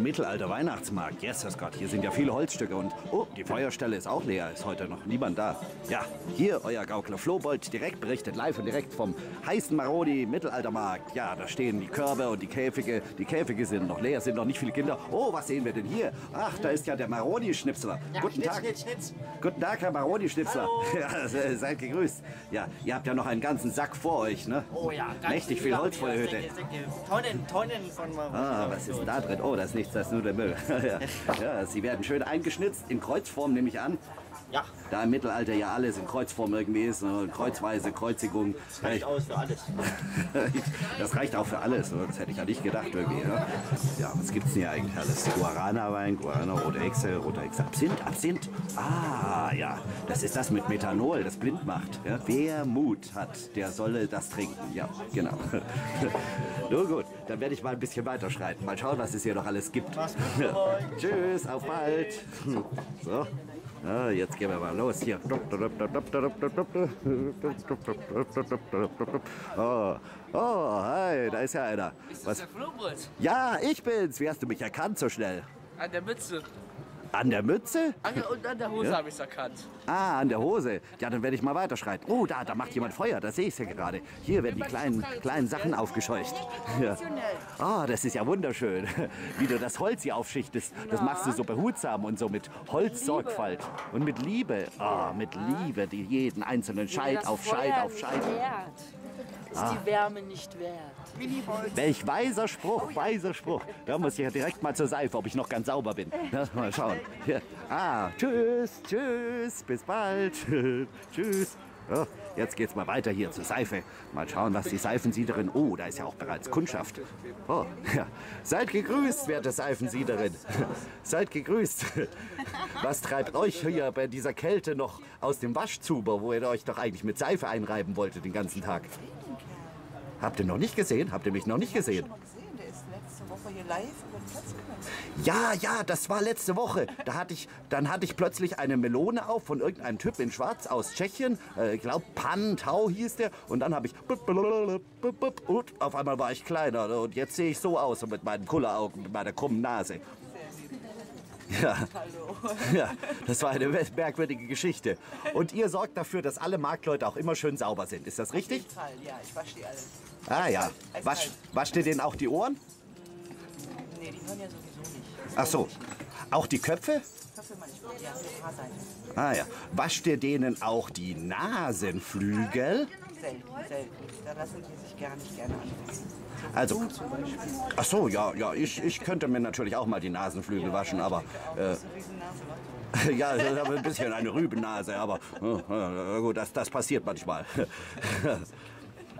ein Mittelalter-Weihnachtsmarkt. Yes, das Gott, hier sind ja viele Holzstücke und oh, die Feuerstelle ist auch leer, ist heute noch niemand da. Ja, hier euer Gaukler Flohbold direkt berichtet, live und direkt vom heißen Maroni Mittelaltermarkt. Ja, da stehen die Körbe und die Käfige. Die Käfige sind noch leer, sind noch nicht viele Kinder. Oh, was sehen wir denn hier? Ach, da ist ja der Maroni-Schnipsler. Ja, Guten Schnitz, Tag. Schnitz, Schnitz. Guten Tag, Herr Maroni-Schnipsler. Ja, se- seid gegrüßt. Ja, ihr habt ja noch einen ganzen Sack vor euch, ne? Oh ja, Mächtig viel Holz vor der Hütte. Tonnen, Tonnen von Maroni. Ah, was ist denn da drin? Oh, das ist nichts, das ist nur der Müll. ja. sie werden schön eingeschnitzt, in Kreuzform nehme ich an. Ja, Da im Mittelalter ja alles in Kreuzform irgendwie ist, ne? kreuzweise, Kreuzigung. reicht aus für alles. Das reicht auch für alles, ne? das hätte ich ja nicht gedacht irgendwie. Ja, ja was gibt's denn hier eigentlich alles? Guarana-Wein, Guarana, rote Echse, roter Echse, Absinth, Absinth. Ah, ja, das ist das mit Methanol, das blind macht. Ja? Wer Mut hat, der solle das trinken. Ja, genau. Nur gut, dann werde ich mal ein bisschen weiterschreiten. Mal schauen, was es hier noch alles gibt. Tschüss, auf bald. So. Ja, jetzt gehen wir mal los hier. Oh, oh, hi, da ist ja einer. Ist das Was? der Flohbold? Ja, ich bin's. Wie hast du mich erkannt so schnell? An der Mütze. An der Mütze? An der, und an der Hose Ja? habe ich es erkannt. Ah, an der Hose. Ja, dann werde ich mal weiterschreiten. Oh, da, da macht jemand Feuer. Da sehe ich ja gerade. Hier werden die kleinen, kleinen Sachen aufgescheucht. Ja. Ah, das ist ja wunderschön. Wie du das Holz hier aufschichtest. Das machst du so behutsam und so mit Holzsorgfalt. Und mit Liebe. Ah, mit Liebe, die jeden einzelnen Scheit auf Scheit auf Scheit. Ist die Wärme nicht wert. Welch weiser Spruch, weiser Spruch. Da muss ich ja direkt mal zur Seife, ob ich noch ganz sauber bin. Mal schauen. Hier. Ah, tschüss, tschüss, bis bald. tschüss. Oh, jetzt geht's mal weiter hier zur Seife. Mal schauen, was die Seifensiederin. Oh, da ist ja auch bereits Kundschaft. Oh, ja. Seid gegrüßt, werte Seifensiederin. Seid gegrüßt. Was treibt euch hier bei dieser Kälte noch aus dem Waschzuber, wo ihr euch doch eigentlich mit Seife einreiben wolltet den ganzen Tag? Habt ihr noch nicht gesehen? Habt ihr mich noch nicht gesehen? Ja, ja, das war letzte Woche. Da hatte ich, dann hatte ich plötzlich eine Melone auf von irgendeinem Typ in Schwarz aus Tschechien. Äh, ich glaube, Pan Tau hieß der. Und dann habe ich. Und auf einmal war ich kleiner. Und jetzt sehe ich so aus mit meinen Kulleraugen, mit meiner krummen Nase. Ja. ja, das war eine merkwürdige Geschichte. Und ihr sorgt dafür, dass alle Marktleute auch immer schön sauber sind. Ist das richtig? Fall, ja, ich wasche die alle. Ah ja. Wasch, wascht ihr denen auch die Ohren? Nee, die hören ja sowieso nicht. Ach so. Auch die Köpfe? Köpfe manchmal, ja, Haarseite. Ah ja. Wascht ihr denen auch die Nasenflügel? Selten, selten. Da lassen die sich gar nicht gerne anfassen. Also, ach so, ja, ja, ich, ich könnte mir natürlich auch mal die Nasenflügel waschen, aber äh, ja, ich habe ein bisschen eine Rübennase, aber äh, äh, gut, das, das passiert manchmal.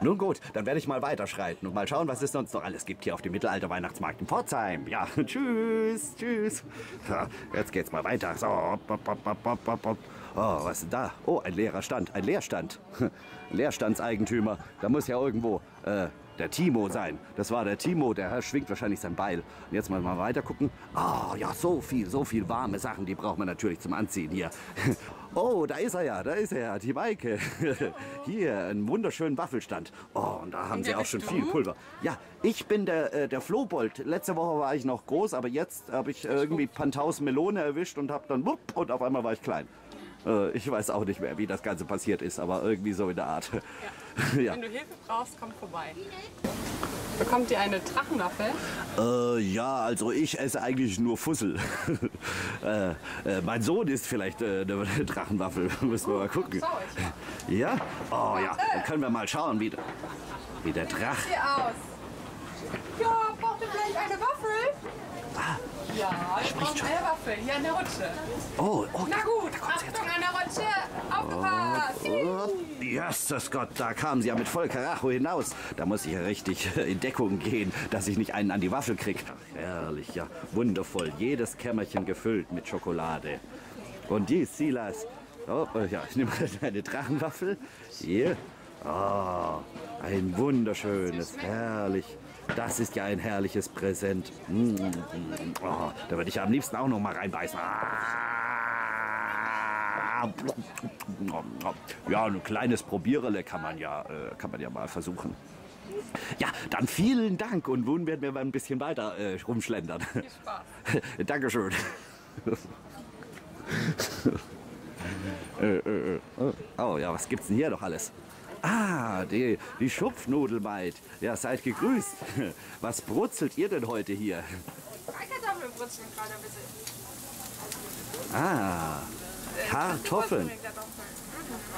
Nun gut, dann werde ich mal weiterschreiten und mal schauen, was es sonst noch alles gibt hier auf dem Mittelalter-Weihnachtsmarkt in Pforzheim. Ja, tschüss, tschüss. Ja, jetzt geht's mal weiter. So, hopp, hopp, hopp. Oh, was ist denn da? Oh, ein leerer Stand, ein Leerstand. Leerstandseigentümer. Da muss ja irgendwo äh, der Timo sein. Das war der Timo, der schwingt wahrscheinlich sein Beil. Und jetzt mal, mal weiter gucken. Ah, ja, so viel, so viel warme Sachen, die braucht man natürlich zum Anziehen hier. Oh, da ist er ja, da ist er ja, die Maike. Hier, einen wunderschönen Waffelstand. Oh, und da haben sie auch schon viel Pulver. Ja, ich bin der, äh, der Flohbold. Letzte Woche war ich noch groß, aber jetzt habe ich irgendwie Pantaus Melone erwischt und habe dann wupp, und auf einmal war ich klein. Äh, ich weiß auch nicht mehr, wie das Ganze passiert ist, aber irgendwie so in der Art. Ja. Wenn du Hilfe brauchst, komm vorbei. Bekommt ihr eine Drachenwaffe? Äh, ja, also ich esse eigentlich nur Fussel. äh, äh, mein Sohn isst vielleicht äh, eine Drachenwaffel. Müssen wir mal gucken. schau Ja? Oh ja, dann können wir mal schauen, wie, wie der Drach. Hier aus. Ja, braucht ihr vielleicht eine Waffel? Ja, ich brauche eine Waffel. Hier an der Rutsche. Oh, oh, Na gut, Achtung an der Rutsche. Aufgepasst. Oh, Jesus Gott, da kamen sie ja mit voll Karacho hinaus. Da muss ich ja richtig in Deckung gehen, dass ich nicht einen an die Waffel krieg. Ach, herrlich, ja, wundervoll. Jedes Kämmerchen gefüllt mit Schokolade. Und die Silas. Oh, äh, ja, ich nehme eine Drachenwaffel. Hier. Oh, ein wunderschönes, herrlich. Das ist ja ein herrliches Präsent. Mm, mm, Oh, da würde ich am liebsten auch noch mal reinbeißen. Ah. Ja, ein kleines Probierele kann man ja, äh, kann man ja mal versuchen. Ja, dann vielen Dank und nun werden wir mal ein bisschen weiter äh, rumschlendern. Viel Spaß. Dankeschön. äh, äh, äh. Oh ja, was gibt's denn hier noch alles? Ah, die, die Schupfnudelmaid. Ja, seid gegrüßt. Was brutzelt ihr denn heute hier? Kartoffeln brutzeln gerade ein bisschen. Ah, Kartoffeln.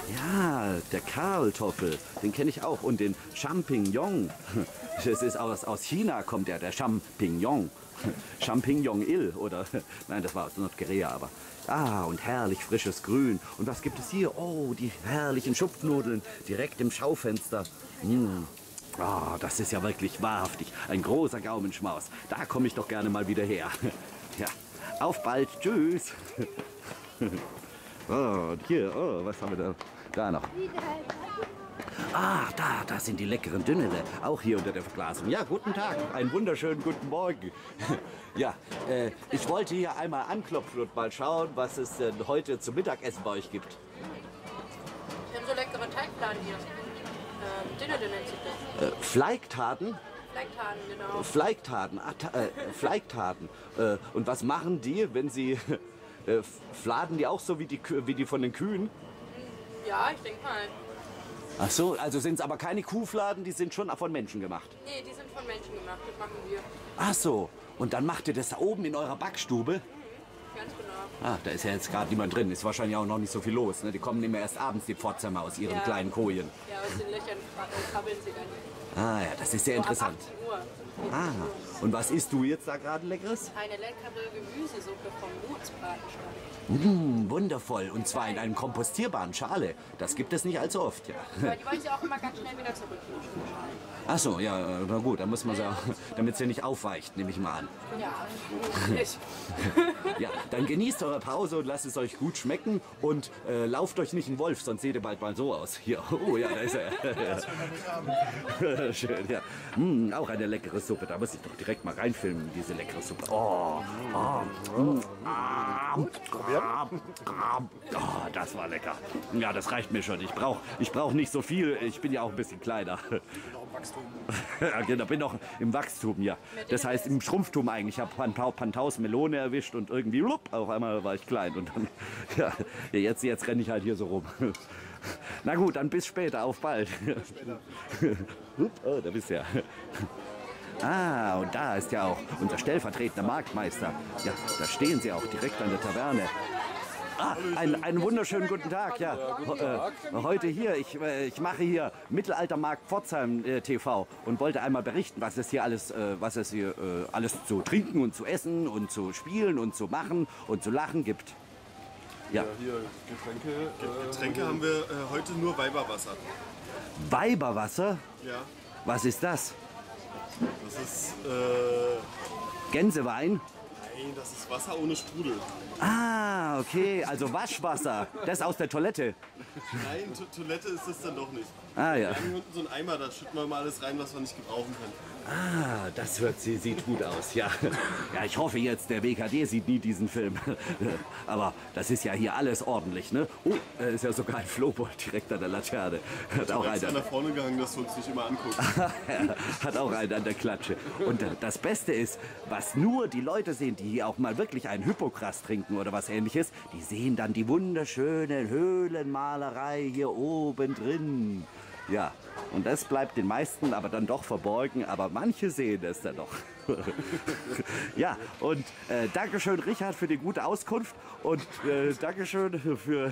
Ja, der Karltoffel, den kenne ich auch. Und den Champignon. Das ist aus, aus China kommt der, der Champignon. Champignon-Il oder, nein, das war aus Nordkorea, aber. Ah, und herrlich frisches Grün. Und was gibt es hier? Oh, die herrlichen Schupfnudeln direkt im Schaufenster. Mm. Ah, das ist ja wirklich wahrhaftig ein großer Gaumenschmaus. Da komme ich doch gerne mal wieder her. Ja, auf bald. Tschüss. Oh, und hier, oh, was haben wir da? Da noch. Ah, da, da sind die leckeren Dünnele. Auch hier unter der Verglasung. Ja, guten Tag. Einen wunderschönen guten Morgen. Ja, äh, ich wollte hier einmal anklopfen und mal schauen, was es denn heute zum Mittagessen bei euch gibt. Wir haben so leckere Teigplanen hier. Ähm, Dinnerle nennt sich das. Äh, Fleigtaten? Flecktanen, genau. Fleigtaten, ah, äh, Fleigtaten. Äh, und was machen die, wenn sie... Äh, fladen die auch so wie die, wie die von den Kühen? Ja, ich denke mal. Ach so, also sind es aber keine Kuhfladen, die sind schon von Menschen gemacht. Nee, die sind von Menschen gemacht. Das machen wir. Ach so, und dann macht ihr das da oben in eurer Backstube? Ganz genau. Ah, da ist ja jetzt gerade niemand drin. Ist wahrscheinlich auch noch nicht so viel los. Ne? Die kommen immer erst abends, die Pforzheimer, aus ihren Ja. kleinen Kojen. Ja, aus den Löchern äh, krabbeln sie dann. Ah ja, das ist sehr So ab interessant. 18 Uhr. Ah, und was isst du jetzt da gerade Leckeres? Eine leckere Gemüsesuppe vom Mutsbratenstand. Hm, wundervoll. Und zwar in einem kompostierbaren Schale. Das gibt es nicht allzu oft, ja. Die wollen sie auch immer ganz schnell wieder zurücknehmen. Ach so, ja, na gut, dann muss man sie auch, damit sie nicht aufweicht, nehme ich mal an. Ja, ich. Ja, dann genießt eure Pause und lasst es euch gut schmecken und äh, lauft euch nicht einen Wolf, sonst seht ihr bald mal so aus. Hier, oh ja, da ist er. Schön, ja. Mm, auch eine leckere Suppe. Da muss ich doch direkt mal reinfilmen, diese leckere Suppe. Oh, oh, mm, ah, ah, ah, oh, das war lecker. Ja, das reicht mir schon. Ich brauche ich brauch nicht so viel. Ich bin ja auch ein bisschen kleiner. Ja, genau, bin noch im Wachstum, ja. Das heißt im Schrumpftum eigentlich. Ich habe Pantau, Pantaus Melone erwischt und irgendwie lupp, auf einmal war ich klein. Und dann, ja, jetzt, jetzt renne ich halt hier so rum. Na gut, dann bis später, auf bald. Hup, oh, da bist du ja. Ah, und da ist ja auch unser stellvertretender Marktmeister. Ja, da stehen sie auch direkt an der Taverne. Ah, einen, einen wunderschönen guten Tag, ja. Äh, heute hier, ich, äh, ich mache hier Mittelaltermarkt Pforzheim äh, TV und wollte einmal berichten, was es hier alles, äh, was es hier alles zu trinken und zu essen und zu spielen und zu machen und zu lachen gibt. Ja, Hier Getränke. Getränke haben wir heute nur Weiberwasser. Weiberwasser, Ja, was ist das? Das ist, äh, Gänsewein? nein, das ist Wasser ohne Sprudel. Ah, okay, also Waschwasser, das aus der Toilette. Nein, to Toilette ist es dann doch nicht. Ah ja. Wir haben hier unten so einen Eimer, da schütten wir mal alles rein, was wir nicht gebrauchen können. Ah, das hört, sie- sieht gut aus, ja. Ja, ich hoffe jetzt, der WKD sieht nie diesen Film. Aber das ist ja hier alles ordentlich, ne? Oh, da ist ja sogar ein Flohbold direkt an der Laterne. Hat auch Extra einer. nach vorne gehangen, dass wir uns nicht immer angucken. Hat auch einen an der Klatsche. Und das Beste ist, was nur die Leute sehen, die hier auch mal wirklich einen Hippokras trinken oder was ähnliches, die sehen dann die wunderschöne Höhlenmalerei hier oben drin. Ja, und das bleibt den meisten aber dann doch verborgen, aber manche sehen es dann doch. ja, und äh, Dankeschön, Richard, für die gute Auskunft und äh, Dankeschön für,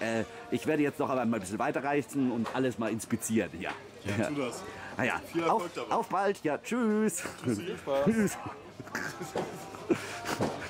äh, ich werde jetzt noch einmal ein bisschen weiterreichen und alles mal inspizieren hier. Ja, tu das. Ah ja, Viel Erfolg auf, dabei. auf bald, ja, tschüss. Tschüss.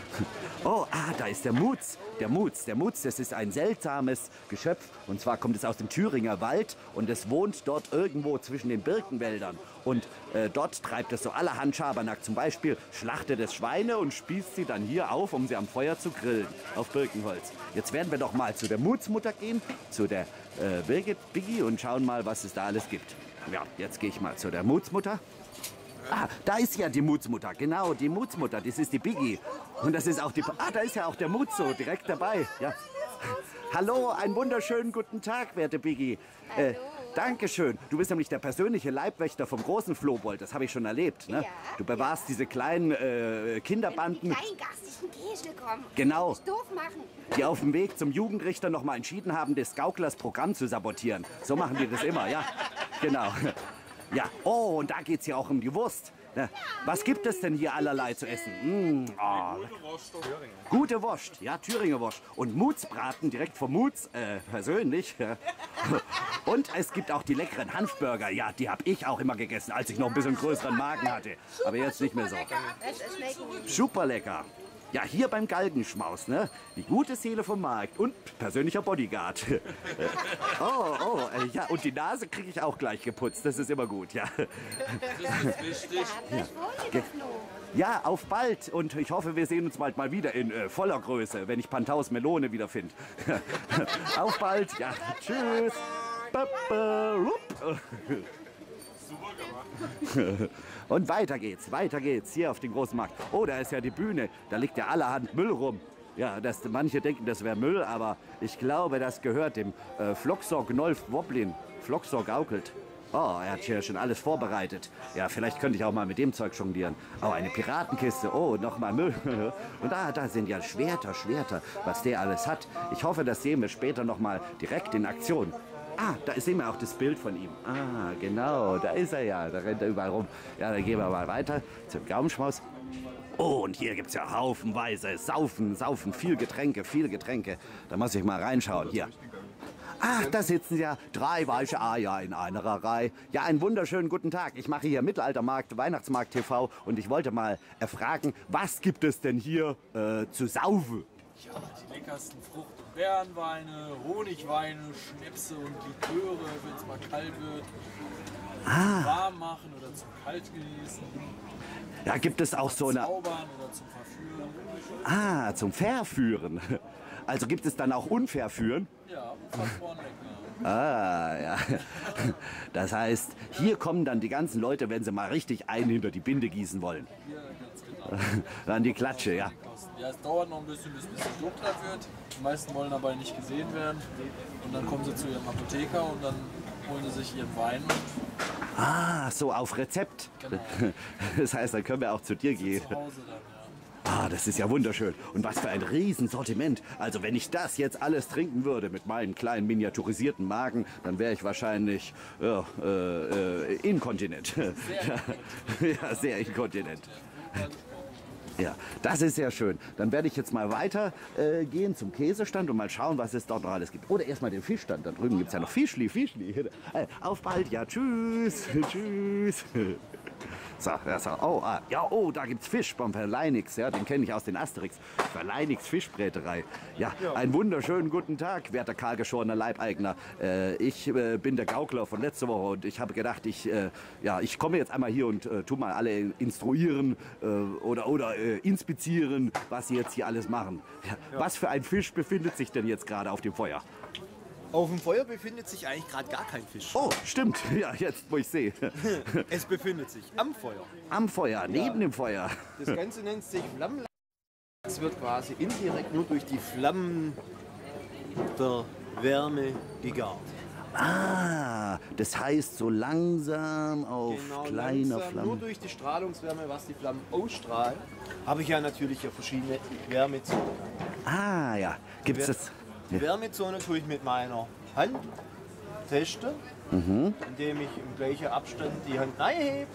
Oh, ah, da ist der Mutz. Der Mutz, der Mutz, das ist ein seltsames Geschöpf. Und zwar kommt es aus dem Thüringer Wald und es wohnt dort irgendwo zwischen den Birkenwäldern. Und äh, dort treibt es so allerhand Schabernack. Zum Beispiel schlachtet es Schweine und spießt sie dann hier auf, um sie am Feuer zu grillen. Auf Birkenholz. Jetzt werden wir doch mal zu der Mutzmutter gehen, zu der äh, Birgit Biggie und schauen mal, was es da alles gibt. Ja, jetzt gehe ich mal zu der Mutzmutter. Ah, da ist ja die Mutsmutter, genau, die Mutsmutter, das ist die Biggie. Und das ist auch die... Ah, da ist ja auch der Mutzo direkt dabei, ja. Hallo, einen wunderschönen guten Tag, werte Biggie. Äh, Dankeschön. Du bist nämlich der persönliche Leibwächter vom großen Flohbold. Das habe ich schon erlebt. Ne? Ja, Du bewahrst diese kleinen äh, Die Kinderbanden, Käse kommen. Genau. Doof machen. die auf dem Weg zum Jugendrichter noch mal entschieden haben, des Gauklers Programm zu sabotieren. So machen die das immer, ja? Genau. Ja, oh, und da geht's ja auch um die Wurst. Ne? Was gibt es denn hier allerlei zu essen? Mm, oh, Gute Wurst, ja, Thüringer Wurst. Und Mutsbraten direkt vom Muts, äh, persönlich. Und es gibt auch die leckeren Hanfburger. Ja, die habe ich auch immer gegessen, als ich noch ein bisschen größeren Magen hatte. Aber jetzt nicht mehr so. Super lecker. Ja, hier beim Galgenschmaus, ne? Die gute Seele vom Markt und persönlicher Bodyguard. oh, oh, äh, ja, und die Nase kriege ich auch gleich geputzt. Das ist immer gut, ja. Ja, das wohl, der Flo. Ja, auf bald und ich hoffe, wir sehen uns bald mal wieder in äh, voller Größe, wenn ich Pantaus Melone wieder finde. auf bald, ja, tschüss. Ba, rup. Und weiter geht's, weiter geht's, hier auf den großen Markt. Oh, da ist ja die Bühne, da liegt ja allerhand Müll rum. Ja, das, manche denken, das wäre Müll, aber ich glaube, das gehört dem äh, Floxor Gnolf Woblin. Floxor gaukelt. Oh, er hat hier schon alles vorbereitet. Ja, vielleicht könnte ich auch mal mit dem Zeug jonglieren. Oh, eine Piratenkiste. Oh, nochmal Müll. Und da, da sind ja Schwerter, Schwerter, was der alles hat. Ich hoffe, das sehen wir später noch mal direkt in Aktion. Ah, da sehen wir auch das Bild von ihm. Ah, genau, da ist er ja. Da rennt er überall rum. Ja, dann gehen wir mal weiter zum Gaumenschmaus. Oh, und hier gibt's ja haufenweise Saufen, Saufen, viel Getränke, viel Getränke. Da muss ich mal reinschauen. Hier. Ach, da sitzen ja drei weiche Eier in einer Reihe. Ja, einen wunderschönen guten Tag. Ich mache hier Mittelaltermarkt, Weihnachtsmarkt TV und ich wollte mal erfragen, was gibt es denn hier äh, zu saufen? Ja, die leckersten Frucht- und Beerenweine, Honigweine, Schnäpse und Liköre, wenn es mal kalt wird. Ah. Warm machen oder zum Kaltgenießen, Ja, gibt es auch so eine... zaubern oder zum Verführen. Ah, zum Verführen. Also gibt es dann auch Unverführen? Ja. Ah, ja. Das heißt, hier kommen dann die ganzen Leute, wenn sie mal richtig einen hinter die Binde gießen wollen. Ja. Dann die Klatsche, ja. Ja, es dauert noch ein bisschen, bis es ein bisschen dunkler wird. Die meisten wollen dabei nicht gesehen werden. Und dann kommen sie zu ihrem Apotheker und dann holen sie sich ihren Wein Ah, so auf Rezept. Genau. Das heißt, dann können wir auch zu dir gehen. zu Hause dann. Ja. Ah, das ist ja wunderschön. Und was für ein Riesensortiment. Also wenn ich das jetzt alles trinken würde mit meinem kleinen miniaturisierten Magen, dann wäre ich wahrscheinlich ja, äh, äh, inkontinent. ja, sehr inkontinent. Ja, das ist sehr schön. Dann werde ich jetzt mal weiter äh, zum Käsestand und mal schauen, was es dort noch alles gibt. Oder erstmal den Fischstand. Da drüben gibt es ja noch Fischli, Fischli. Äh, auf bald, ja, tschüss, tschüss. So, ja, so. Oh, ah, ja, oh, da gibt's Fisch beim Verleinix, ja, den kenne ich aus den Asterix. Verleinix Fischbräterei. Ja, einen wunderschönen guten Tag, werter kahlgeschorener Leibeigner. Äh, ich äh, bin der Gaukler von letzter Woche und ich habe gedacht, ich, äh, ja, ich komme jetzt einmal hier und äh, tu mal alle instruieren äh, oder, oder äh, inspizieren, was sie jetzt hier alles machen. Ja, Was für ein Fisch befindet sich denn jetzt gerade auf dem Feuer? Auf dem Feuer befindet sich eigentlich gerade gar kein Fisch. Oh, stimmt, ja, jetzt wo ich sehe. Es befindet sich am Feuer. Am Feuer, neben dem Feuer. Das Ganze nennt sich Flammenlachs. Es wird quasi indirekt nur durch die Flammen der Wärme gegart. Ah, das heißt so langsam auf kleiner Genau, langsam, Flamme. Nur durch die Strahlungswärme, was die Flammen ausstrahlen, habe ich ja natürlich ja verschiedene Wärmezonen. Ah, ja. Gibt es das? Die Wärmezone tue ich mit meiner Hand testen, Mhm. indem ich im gleichen Abstand die Hand reinhebe,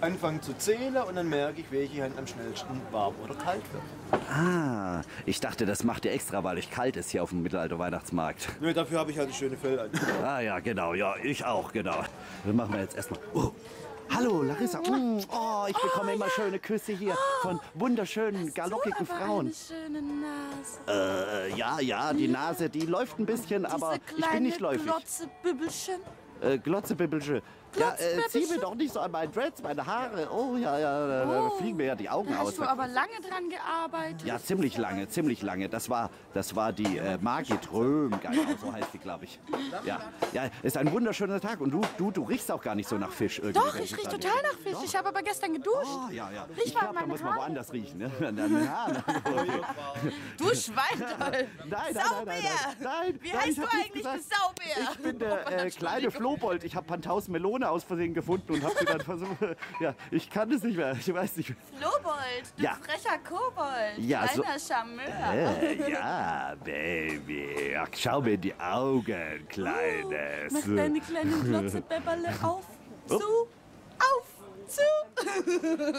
anfange zu zählen und dann merke ich, welche Hand am schnellsten warm oder kalt wird. Ah, ich dachte, das macht ihr extra, weil ich kalt ist hier auf dem Mittelalter-Weihnachtsmarkt. Nö, dafür habe ich halt eine schöne Fell an. Ah, ja, genau, ja, ich auch, genau. Dann machen wir jetzt erstmal. Oh. Hallo, Larissa. Mm, oh, ich bekomme immer schöne Küsse hier von wunderschönen, galockigen Frauen. Eine schöne Nase. Äh, ja, ja, die Nase, die läuft ein bisschen, aber ich bin nicht läufig. Glotzebübbelchen. Äh, Glotzebibbelsche. Ja, äh, zieh mir doch nicht so an meinen Dreads, meine Haare. Oh, ja, ja, da, da Oh. fliegen mir ja die Augen Da aus. hast du aber lange dran gearbeitet. Ja, ziemlich lange, ziemlich lange. Das war, das war die äh, Margit Röhm, genau, so heißt sie, glaube ich. Ja, ja, ist ein wunderschöner Tag. Und du, du, du riechst auch gar nicht so nach Fisch. Irgendwie, Doch, ich riech total nach Fisch. Ich habe aber gestern geduscht. Oh, ja, ja. Riech Ich mal glaube, da meine muss man Haare. woanders riechen. Ne? An den Haaren. Du Schweindoll. Nein, nein, nein, nein, nein, nein. Wie nein, heißt ich du hab eigentlich, gesagt. du Saubär? Ich bin der äh, kleine Flohbold. Ich habe Pantaus Melone aus Versehen gefunden und habe sie dann versucht. Ja, ich kann es nicht mehr. Ich weiß nicht. Flohbold, du Ja. frecher Kobold. Ja, so- kleiner Charmeur. Äh, ja, Baby. Ach, schau mir in die Augen, Kleines. Mach deine kleinen Glotzebäbberle auf, zu, auf, zu.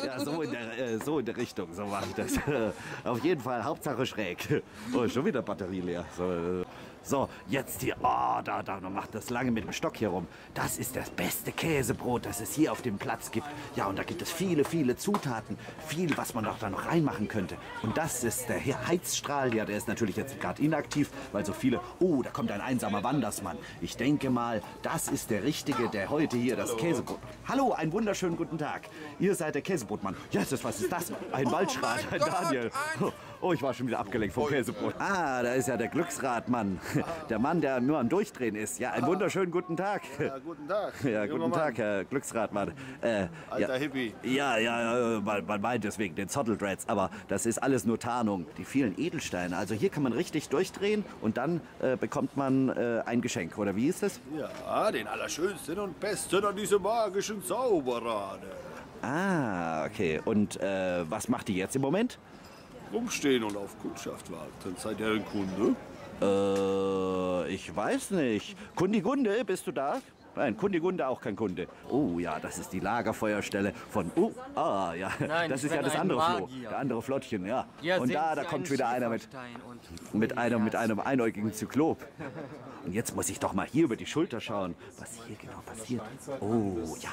Ja, so in der, äh, so in der Richtung, so mache ich das. Auf jeden Fall, Hauptsache schräg. Oh, schon wieder Batterie leer. So, äh, so jetzt hier, oh, da, da, da macht das lange mit dem Stock hier rum. Das ist das beste Käsebrot, das es hier auf dem Platz gibt. Ja, und da gibt es viele, viele Zutaten. Viel, was man auch da noch reinmachen könnte. Und das ist der He- Heizstrahl. Ja, der ist natürlich jetzt gerade inaktiv, weil so viele, oh, da kommt ein einsamer Wandersmann. Ich denke mal, das ist der Richtige, der heute hier das Käsebrot... Hallo, einen wunderschönen guten Tag. Ihr seid der Käsebrotmann. Jesus, was ist das? Ein Waldschrat, ein Daniel. Oh, ich war schon wieder abgelenkt vom Käsebrot. Ah, da ist ja der Glücksradmann. Der Mann, der nur am Durchdrehen ist. Ja, einen wunderschönen guten Tag. Ja, guten Tag. Ja, guten Tag. Herr Glücksradmann. Äh, Alter ja, Hippie. Ja, ja, ja, man, man meint deswegen den Zotteldreads, aber das ist alles nur Tarnung. Die vielen Edelsteine. Also hier kann man richtig durchdrehen und dann äh, bekommt man äh, ein Geschenk. Oder wie ist das? Ja, den allerschönsten und besten an diesem magischen Zauberrade. Ah, okay. Und äh, was macht die jetzt im Moment? Rumstehen und auf Kundschaft warten. Seid ihr ein Kunde? Äh, ich weiß nicht. Kundigunde, bist du da? Nein, Kundigunde auch kein Kunde. Oh ja, das ist die Lagerfeuerstelle von. Oh, ah ja, Nein, das ist ja das andere Flo, Magier. der andere Flottchen, ja. Ja, und da, Sie da kommt wieder einer mit, mit einem mit einem einäugigen Zyklop. Und jetzt muss ich doch mal hier über die Schulter schauen, was hier genau passiert. Oh ja,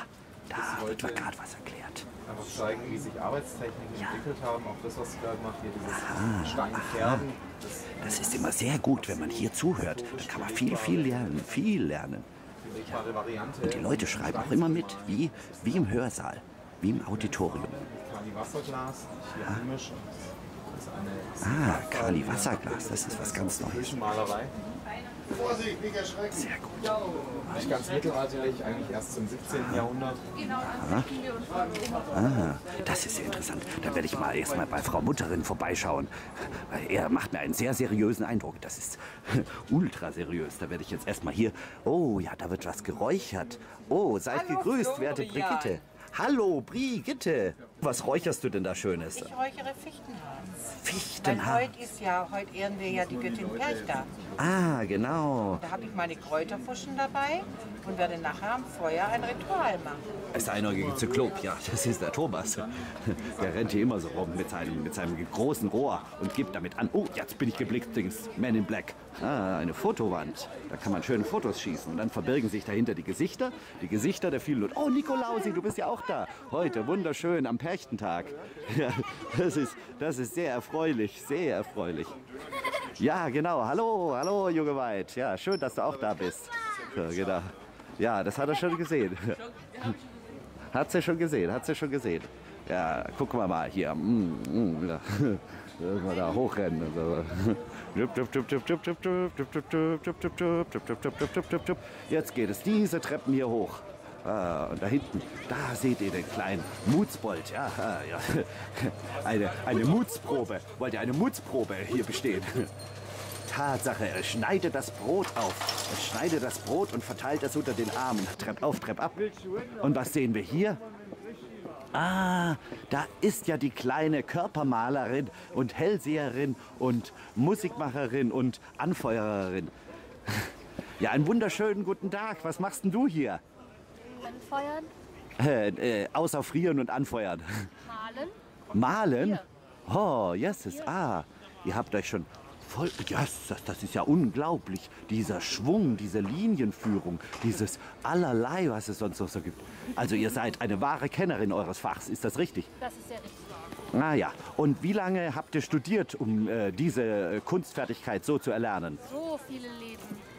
da wird mir gerade was erklärt. Einfach zeigen, wie sich Arbeitstechniken entwickelt haben. Auch das, was sie gerade macht, hier dieses Steinfärben. Das Das ist immer sehr gut, wenn man hier zuhört. Da kann man viel, viel lernen, viel lernen. Variante. Und die Leute schreiben auch immer mit, wie, wie im Hörsaal, wie im Auditorium. Wasserglas, eine Ah, Kali Wasserglas, das ist was ganz Neues. Vorsicht, nicht erschrecken. Sehr gut. Nicht ganz mittelalterlich, eigentlich erst zum 17. Jahrhundert. Ah, das ist sehr interessant. Da werde ich mal erstmal bei Frau Mutterin vorbeischauen. Weil Er macht mir einen sehr seriösen Eindruck. Das ist ultra seriös. Da werde ich jetzt erstmal hier. Oh ja, da wird was geräuchert. Oh, seid Hallo, gegrüßt, werte Florian. Brigitte. Hallo, Brigitte. Was räucherst du denn da Schönes? Ich räuchere Fichtenharz. Weil Fichtenharz. heute ist ja, heute ehren wir ja die Göttin Perchta. Ah, genau. Da habe ich meine Kräuterfuschen dabei und werde nachher am Feuer ein Ritual machen. Das ist der einäugige Zyklop, ja, das ist der Thomas. Der rennt hier immer so rum mit seinem, mit seinem großen Rohr und gibt damit an. Oh, jetzt bin ich geblickt, Dings, Man in Black. Ah, eine Fotowand. Da kann man schöne Fotos schießen. Und dann verbirgen sich dahinter die Gesichter. Die Gesichter der vielen Leute. Oh, Nikolausi, du bist ja auch da. Heute wunderschön am Perchtentag. Ja, das ist, das ist sehr erfreulich, erfreulich, sehr erfreulich. Ja, genau. Hallo, hallo, Junge Weid. Ja, schön, dass du auch da bist. So, genau. Ja, das hat er schon gesehen. Hat sie schon gesehen, hat sie schon gesehen. Ja, gucken wir mal hier. Mm, mm, ja. Mal da hochrennen. Jetzt geht es diese Treppen hier hoch. Ah, und da hinten, da seht ihr den kleinen Mutsbold. Ja, ah, ja. Eine, eine Mutsprobe. Wollt ihr eine Mutsprobe hier bestehen? Tatsache, er schneidet das Brot auf. Er schneidet das Brot und verteilt es unter den Armen. Trepp auf, Trepp ab. Und was sehen wir hier? Ah, da ist ja die kleine Körpermalerin und Hellseherin und Musikmacherin und Anfeuererin. Ja, einen wunderschönen guten Tag. Was machst denn du hier? Anfeuern, Äh, äh, außer frieren und anfeuern. malen. Malen? Oh, yes, ah, ihr habt euch schon voll. Yes, das, das ist ja unglaublich. Dieser Schwung, diese Linienführung, dieses allerlei, was es sonst noch so gibt. Also, ihr seid eine wahre Kennerin eures Fachs, ist das richtig? Das ist sehr richtig. Ah ja. Und wie lange habt ihr studiert, um äh, diese äh, Kunstfertigkeit so zu erlernen? So viele Leben.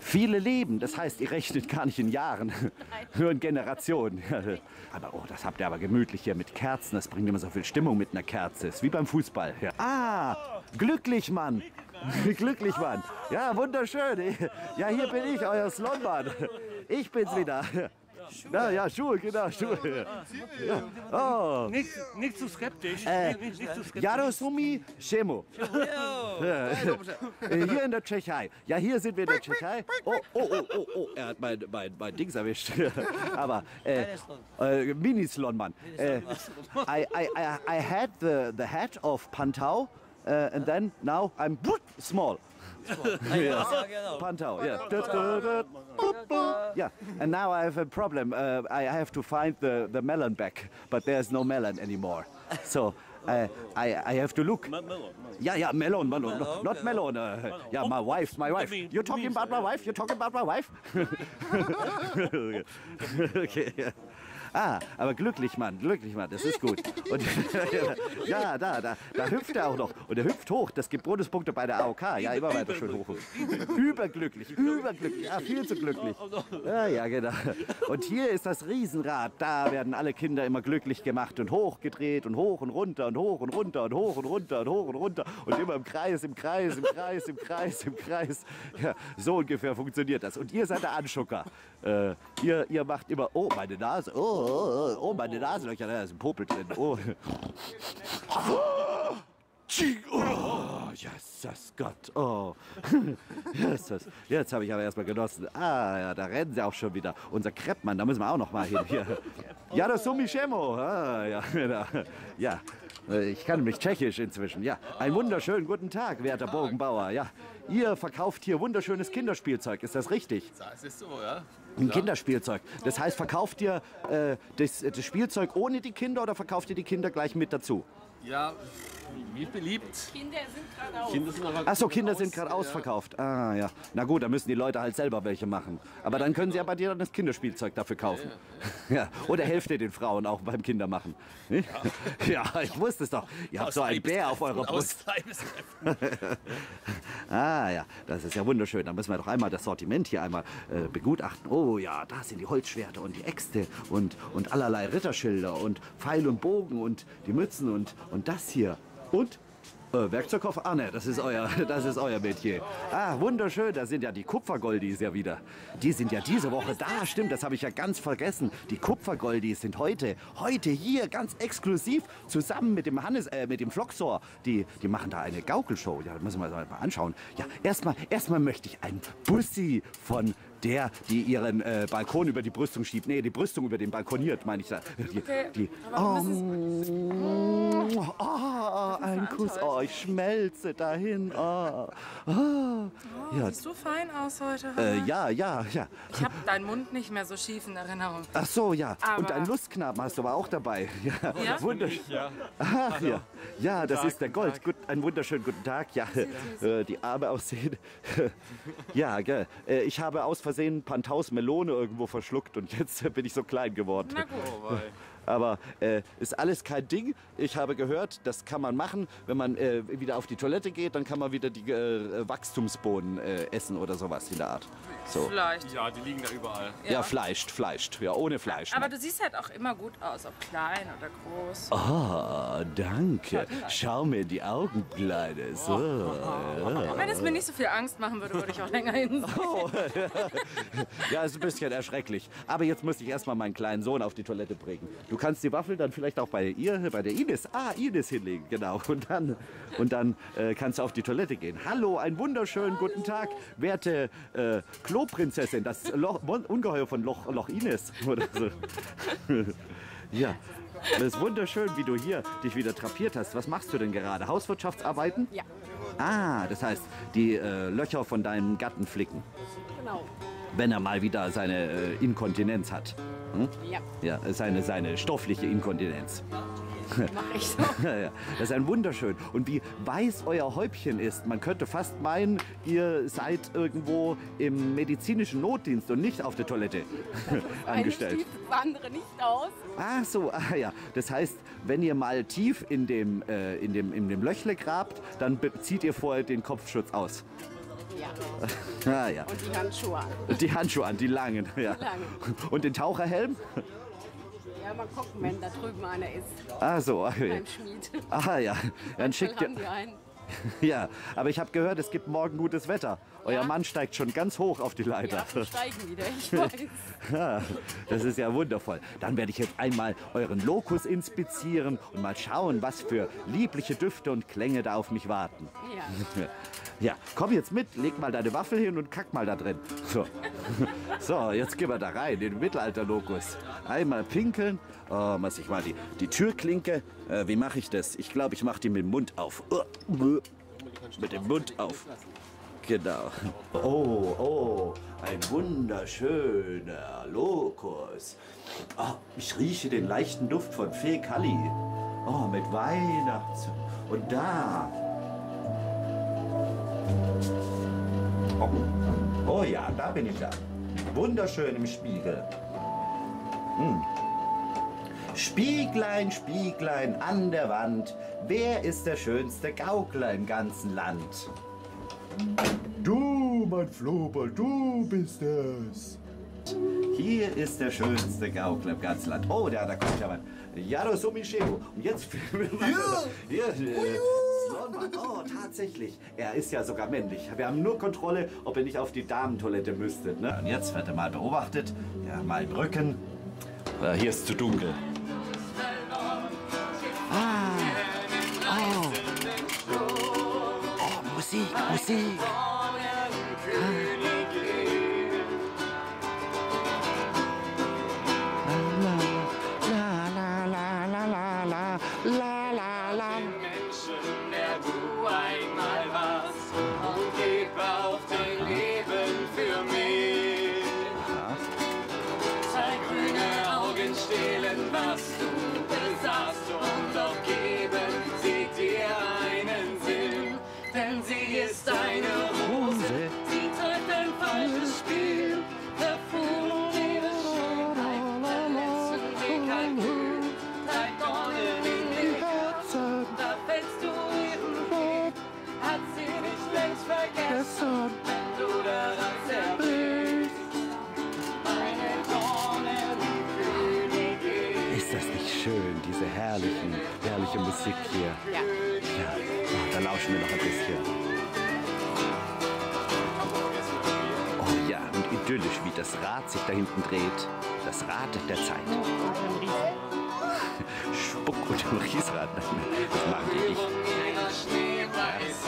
Viele leben, das heißt, ihr rechnet gar nicht in Jahren, nur in Generationen. Aber oh, das habt ihr aber gemütlich hier mit Kerzen. Das bringt immer so viel Stimmung mit einer Kerze. Ist wie beim Fußball. Ja. Ah, glücklich, Mann. glücklich, Mann. Ja, wunderschön. Ja, hier bin ich, euer Slonmann. Ich bin's wieder. Ja, ja, Schuhe, genau, Schuhe. Ja. Oh. Nicht, nicht zu skeptisch. Äh, nicht, nicht zu skeptisch. Jarosumi Shemo. Ja. Äh, Hier in der Tschechei. Ja, hier sind wir in der Tschechei. Oh, oh, oh, oh, oh. Er hat mein, mein, mein Dings erwischt. Aber, äh, äh, Minislon-Mann. Äh, I, I, I, I had the, the head of Pantau, uh, and then now I'm small. Yeah. Boop, boop. Yeah, and now I have a problem. Uh, I have to find the, the melon back, but there's no melon anymore. So uh, I, I have to look. Yeah, yeah, melon, melon, no, not melon. Uh, yeah, my wife, my wife. You're talking about my wife? You're talking about my wife? okay. ja. Ah, aber glücklich, Mann, glücklich, Mann, das ist gut. Und ja, da, da, da hüpft er auch noch. Und er hüpft hoch. Das gibt Bonuspunkte bei der AOK. Ja, immer weiter schön hoch. Überglücklich, überglücklich. Ja, viel zu glücklich. Ja, ja, genau. Und hier ist das Riesenrad. Da werden alle Kinder immer glücklich gemacht und hochgedreht und hoch und runter und hoch und runter und hoch und runter und hoch und runter. Und immer im Kreis, im Kreis, im Kreis, im Kreis, im Kreis. Ja, so ungefähr funktioniert das. Und ihr seid der Anschucker. Äh, ihr, ihr macht immer, oh, meine Nase, oh, oh, oh, meine Nasenlöcher, da ist ein Popel drin. Oh. Oh, Jesus Gott. Oh. Jesus. Jetzt habe ich aber erstmal genossen. Ah, ja, da rennen sie auch schon wieder. Unser Kreppmann, da müssen wir auch noch mal hin. Hier. Ja, das Sumi Schemo. Ah, ja, genau. ja. Ich kann mich tschechisch inzwischen. Ja, einen wunderschönen guten Tag, werter Bogenbauer. Ja, ihr verkauft hier wunderschönes Kinderspielzeug. Ist das richtig? Das ist so, ja. Ein Kinderspielzeug. Das heißt, verkauft ihr äh, das, das Spielzeug ohne die Kinder oder verkauft ihr die Kinder gleich mit dazu? Ja, wie beliebt. Kinder sind gerade auf. Kinder sind aber Ach so, Kinder sind gerade ausverkauft. Ah, ja. Na gut, dann müssen die Leute halt selber welche machen. Aber dann können sie ja bei dir dann das Kinderspielzeug dafür kaufen. Ja. Oder helft ihr den Frauen auch beim Kindermachen? Nicht? Ja, ich wusste es doch. Ihr habt so einen Bär auf eurer Brust. Ah ja, das ist ja wunderschön. Dann müssen wir doch einmal das Sortiment hier einmal äh, begutachten. Oh ja, da sind die Holzschwerter und die Äxte und, und allerlei Ritterschilder und Pfeil und Bogen und die Mützen und, und das hier. Und äh, Werkzeugkoffer? Ah, ne, das ist euer, das ist euer Metier. Ah, wunderschön, da sind ja die Kupfergoldis ja wieder. Die sind ja diese Woche da, stimmt, das habe ich ja ganz vergessen. Die Kupfergoldis sind heute, heute hier ganz exklusiv zusammen mit dem Hannes, äh, mit dem Floxor. Die, die machen da eine Gaukelshow. Ja, das müssen wir uns mal anschauen. Ja, erstmal, erstmal möchte ich einen Bussi von der, die ihren äh, Balkon über die Brüstung schiebt. Nee, die Brüstung über den balkoniert, meine ich da. Die, Okay, die, oh, wir oh, ein Kuss. Oh, ich schmelze dahin. Oh, oh. Oh, Ja, siehst du fein aus heute? äh, ja, ja, ja. Ich habe deinen Mund nicht mehr so schief in Erinnerung. Ach so, ja. Aber- Und ein Lustknaben hast du aber auch dabei. Ja, Ja? wunderschön. Ja. Ach, ja. ja, das Tag, ist der Gold. Gut, einen wunderschönen guten Tag. Ja, äh, die Arme aussehen. ja, gell. Äh, ich habe aus Versehen Pantaus Melone irgendwo verschluckt und jetzt bin ich so klein geworden. Na gut. Oh. Aber äh, ist alles kein Ding. Ich habe gehört, das kann man machen, wenn man äh, wieder auf die Toilette geht, dann kann man wieder die äh, Wachstumsbohnen äh, essen oder sowas in der Art. So. Vielleicht. Ja, die liegen da überall. Ja, fleischt, fleischt. Ja, ohne Fleisch. Aber du siehst halt auch immer gut aus, ob klein oder groß. Ah, danke. Schau mir die Augen, Kleines. So. Ja. Wenn es mir nicht so viel Angst machen würde, würde ich auch länger hinsehen. ja, ist ein bisschen erschrecklich. Aber jetzt muss ich erstmal meinen kleinen Sohn auf die Toilette bringen. Du kannst die Waffel dann vielleicht auch bei ihr, bei der Ines, ah, Ines hinlegen, genau. Und dann, und dann äh, kannst du auf die Toilette gehen. Hallo, einen wunderschönen guten Tag, werte äh, Kloprinzessin, das Loch, Ungeheuer von Loch, Loch Ines. Oder so. ja. Das ist wunderschön, wie du hier dich wieder trapiert hast. Was machst du denn gerade? Hauswirtschaftsarbeiten? Ja. Ah, das heißt, die äh, Löcher von deinem Gatten flicken, Genau. wenn er mal wieder seine äh, Inkontinenz hat. Hm? Ja, Ja, seine, seine stoffliche Inkontinenz. Mach ich so. Das ist ein wunderschön. Und wie weiß euer Häubchen ist. Man könnte fast meinen, ihr seid irgendwo im medizinischen Notdienst und nicht auf der Toilette angestellt. Eine stief andere nicht aus. Ach so, ah ja. Das heißt, wenn ihr mal tief in dem, äh, in dem, in dem Löchle grabt, dann zieht ihr vorher den Kopfschutz aus. Ja. Ah, ja. Und die Handschuhe an. Die Handschuhe an, die langen. Ja. Die langen. Und den Taucherhelm? Ja, mal gucken, wenn da drüben einer ist. Ah, so. Beim Schmied. Ah, ja. Dann schickt ihr. Ja, aber ich habe gehört, es gibt morgen gutes Wetter. Euer Ja. Mann steigt schon ganz hoch auf die Leiter. Affen steigen wieder, ich weiß. Ja, das ist ja wundervoll. Dann werde ich jetzt einmal euren Lokus inspizieren und mal schauen, was für liebliche Düfte und Klänge da auf mich warten. Ja. Ja, komm jetzt mit, leg mal deine Waffel hin und kack mal da drin. So, so jetzt gehen wir da rein, in den Mittelalter-Lokus. Einmal pinkeln. Oh, muss ich mal die, die Türklinke. Äh, wie mache ich das? Ich glaube, ich mache die mit dem Mund auf. Uh, uh, Mit dem Mund auf. Genau. Oh, oh, ein wunderschöner Lokus. Ah, ich rieche den leichten Duft von Fee Kalli. Oh, mit Weihnachts... Und da, Oh. oh ja, da bin ich da. Wunderschön im Spiegel. Hm. Spieglein, Spieglein an der Wand, wer ist der schönste Gaukler im ganzen Land? Du, mein Floberl, du bist es. Hier ist der schönste Gaukler im ganzen Land. Oh, da, da kommt ja mal. Jaro Sumicheo. Und jetzt filmen wir mal. Hier, äh. Oh, tatsächlich. Er ist ja sogar männlich. Wir haben nur Kontrolle, ob ihr nicht auf die Damentoilette müsstet. Ne? Und jetzt wird er mal beobachtet. Ja, mal im Rücken. Äh, hier ist zu dunkel. 哦哦，哦，不是，不是。Musik hier? Ja. Ja, oh, da lauschen wir noch ein bisschen. Oh ja, und idyllisch, wie das Rad sich da hinten dreht. Das Rad der Zeit. Spuck und im Riesrad. Das machen die nicht. greifst.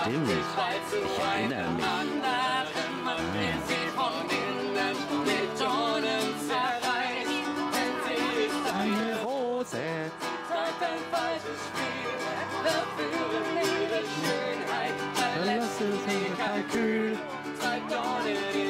Stimmt, ich erinnere mich. calcul, ça dans les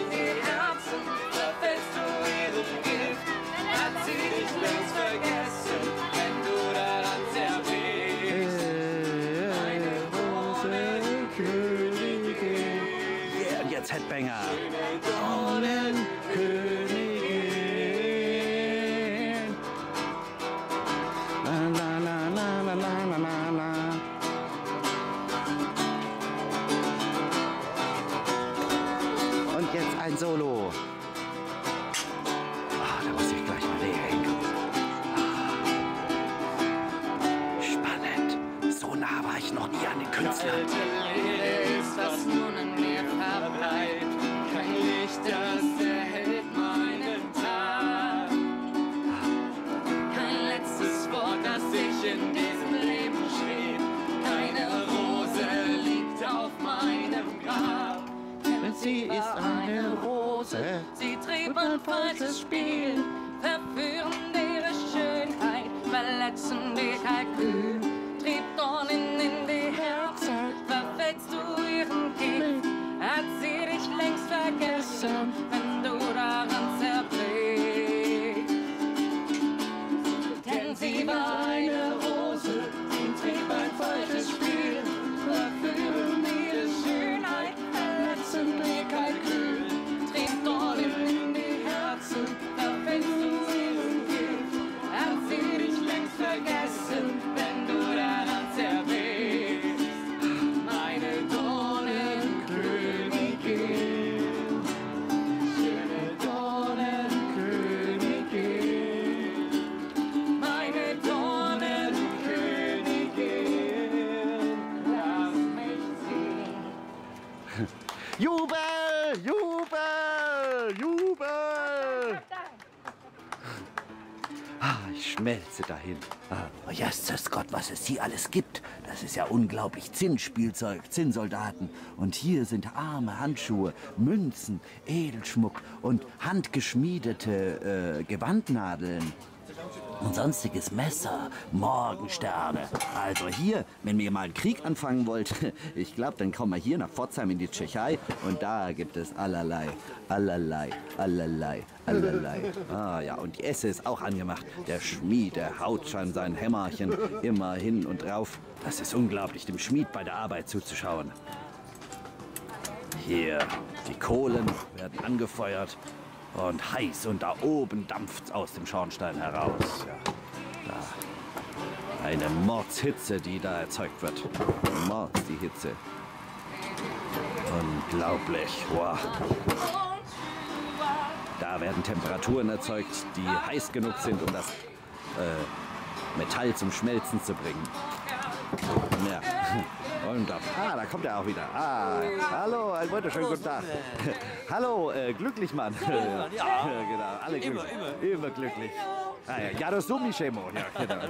falsches Spiel, verführen ihre Schönheit, verletzen die Kalkül, trieb Dornen in die Herzen, verfällst du ihren Gift, hat sie dich längst vergessen, schmelze dahin. Ah, oh, Jesus Gott, was es hier alles gibt. Das ist ja unglaublich. Zinnspielzeug, Zinnsoldaten. Und hier sind arme Handschuhe, Münzen, Edelschmuck und handgeschmiedete äh, Gewandnadeln. Und sonstiges Messer, Morgensterne. Also hier, wenn ihr mal einen Krieg anfangen wollt, ich glaube, dann kommen wir hier nach Pforzheim in die Tschechei und da gibt es allerlei, allerlei, allerlei, allerlei. Ah ja, und die Esse ist auch angemacht. Der Schmied, der haut schon sein Hämmerchen immer hin und drauf. Das ist unglaublich, dem Schmied bei der Arbeit zuzuschauen. Hier, die Kohlen werden angefeuert und heiß und da oben dampft's aus dem Schornstein heraus. Ja, da. Eine Mordshitze, die da erzeugt wird. Mords, die Hitze. Unglaublich. Wow. Da werden Temperaturen erzeugt, die heiß genug sind, um das äh, Metall zum Schmelzen zu bringen. Ja. Unglaublich. Ah, da kommt er auch wieder. Ah, hallo, einen wunderschönen guten Tag. hallo, äh, Glücklichmann. Ja, genau, alle glücklich. Immer, immer. glücklich. Ah, ja, ja, das ist. Ja, genau.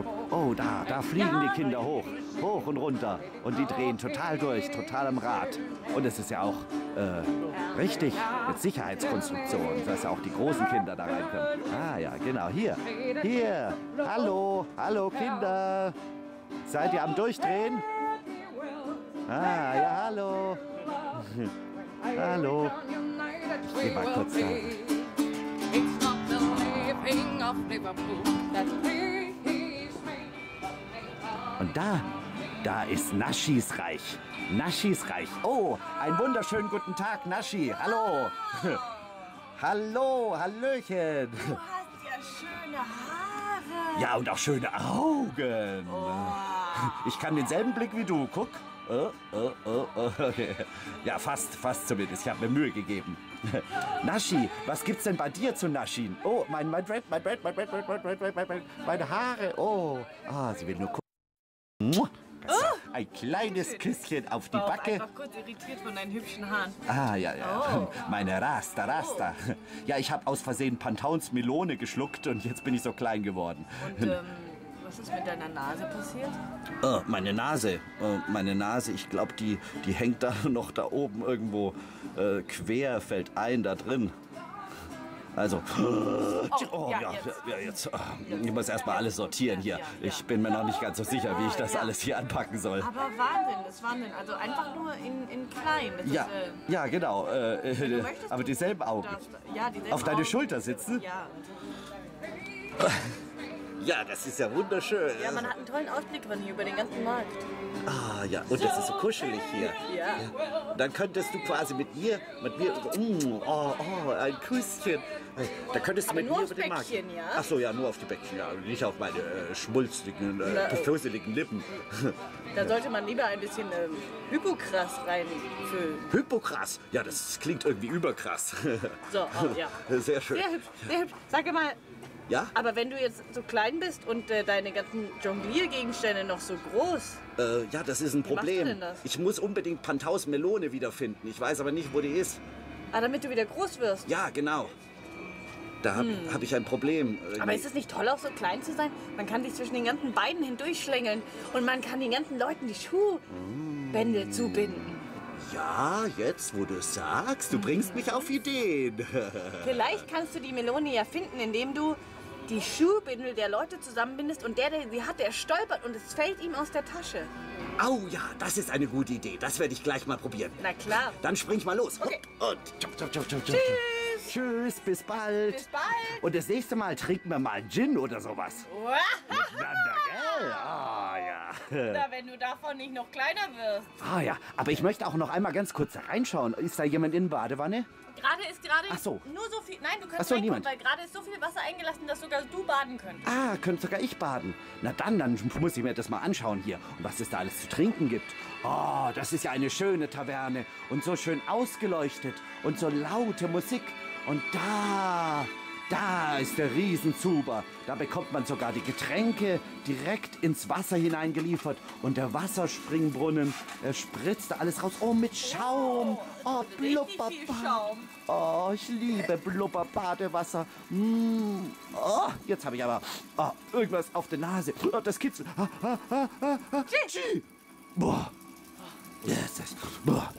Oh, da, da fliegen die Kinder hoch, hoch und runter. Und die drehen total durch, total am Rad. Und es ist ja auch äh, richtig mit Sicherheitskonstruktion, dass ja auch die großen Kinder da reinkommen. Ah ja, genau, hier, hier. Hallo, hallo Kinder. Seid ihr am Durchdrehen? Ah, ja, hallo. hallo. Ich geh mal kurz da. It's not the living of Liverpool that Und da, da ist Naschis Reich. Naschis Reich. Oh, einen wunderschönen guten Tag, Naschi. Hallo. Hallo, Hallöchen. Du hast ja schöne Haare. Ja, und auch schöne Augen. Ich kann denselben Blick wie du. Guck. Äh, äh, äh, äh. Ja, fast, fast zumindest. Ich habe mir Mühe gegeben. Naschi, was gibt's denn bei dir zu Naschin? Oh, mein, mein Brett, mein Brett, mein Brett, mein Brett, mein Brett, mein Brett, meine Haare. Oh, ah, sie will nur gucken. Mua. Ein kleines Küsschen auf die war auch Backe. einfach kurz irritiert von deinen hübschen Haaren. Ah, ja, ja. Oh. Meine Rasta, Rasta. Ja, ich habe aus Versehen Pantauns Melone geschluckt und jetzt bin ich so klein geworden. Und ähm, ist mit deiner Nase passiert? Oh, meine Nase. Oh, meine Nase, ich glaube, die, die hängt da noch da oben irgendwo äh, quer, fällt ein da drin. Also, oh, ja, ja, jetzt. ja, jetzt. ah, Ich muss erstmal alles sortieren hier. Ich bin mir noch nicht ganz so sicher, wie ich das alles hier anpacken soll. Aber Wahnsinn, das ist Wahnsinn. Also einfach nur in, in klein. Das Ja, ist, äh, ja, genau. Äh, äh, möchtest, aber dieselben Augen. darfst- ja, dieselben Auf deine Augen. Schulter sitzen? Ja. Ja, das ist ja wunderschön. ja, man hat einen tollen Ausblick drin hier über den ganzen Markt. Ah, ja, und das ist so kuschelig hier. Ja. Dann könntest du quasi mit mir, mit mir, mm, oh, oh, ein Küsschen. Da könntest du Aber mit mir über den Markt. Bäckchen, ja? Ach so, ja, nur auf die Bäckchen, ja, nicht auf meine äh, schmulzigen, äh, fusseligen Lippen. Da sollte man lieber ein bisschen ähm, Hypokrass reinfüllen. Hypokrass, ja, das klingt irgendwie überkrass. So, oh, ja. Sehr schön. Sehr hübsch, sehr hübsch. Sag mal, Ja? aber wenn du jetzt so klein bist und äh, deine ganzen Jongliergegenstände noch so groß, Äh, ja, das ist ein Wie machst du Problem. denn das? Ich muss unbedingt Pantaus Melone wiederfinden. Ich weiß aber nicht, wo die ist. ah, damit du wieder groß wirst. Ja, genau. Da habe Hm. hab ich ein Problem. Aber ist es nicht toll, auch so klein zu sein? Man kann sich zwischen den ganzen Beinen hindurchschlängeln und man kann den ganzen Leuten die Schuhbändel zubinden. Ja, jetzt, wo du es sagst, du bringst mich auf Ideen. Vielleicht kannst du die Melone ja finden, indem du die Schuhbindel der Leute zusammenbindest und der, der sie hat, der stolpert und es fällt ihm aus der Tasche. Au ja, das ist eine gute Idee. Das werde ich gleich mal probieren. Na klar. Dann spring ich mal los. Okay. Und tschop, tschop, tschop, tschop. Tschüss. Tschüss, bis bald. Bis bald. Und das nächste Mal trinken wir mal Gin oder sowas. Miteinander, gell? Ah, ja. Na, wenn du davon nicht noch kleiner wirst. Ah, ja. Aber ich möchte auch noch einmal ganz kurz reinschauen. Ist da jemand in Badewanne? Gerade ist gerade Ach so. nur so viel. Nein, du kannst Ach so, niemand. weil gerade ist so viel Wasser eingelassen, dass sogar du baden könntest. Ah, könnte sogar ich baden. Na dann, dann muss ich mir das mal anschauen hier. Und was es da alles zu trinken gibt. Oh, das ist ja eine schöne Taverne. Und so schön ausgeleuchtet. Und so laute Musik. Und da, Da ist der Riesenzuber. Da bekommt man sogar die Getränke direkt ins Wasser hineingeliefert. Und der Wasserspringbrunnen, er spritzt da alles raus. Oh, mit Schaum. Oh, Blubberbad. Oh, ich liebe Blubberbadewasser. Mm. Oh, jetzt habe ich aber oh, irgendwas auf der Nase. Oh, das kitzelt. Ah, ah, ah, ah, ah. Boah. Das, boah.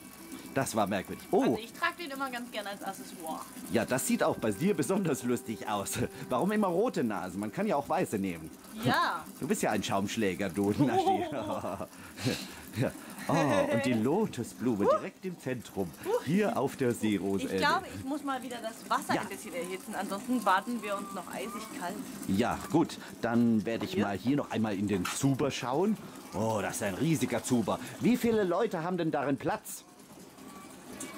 Das war merkwürdig. Oh, Also ich trage den immer ganz gerne als Accessoire. ja, das sieht auch bei dir besonders lustig aus. Warum immer rote Nasen? Man kann ja auch weiße nehmen. Ja. Du bist ja ein Schaumschläger, du Naschi. ja. Oh, und die Lotusblume direkt im Zentrum. Hier auf der Seerose. Ich glaube, ich muss mal wieder das Wasser ein bisschen erhitzen. Ansonsten baden wir uns noch eisig kalt. Ja, gut. Dann werde ich mal hier noch einmal in den Zuber schauen. Oh, das ist ein riesiger Zuber. Wie viele Leute haben denn darin Platz?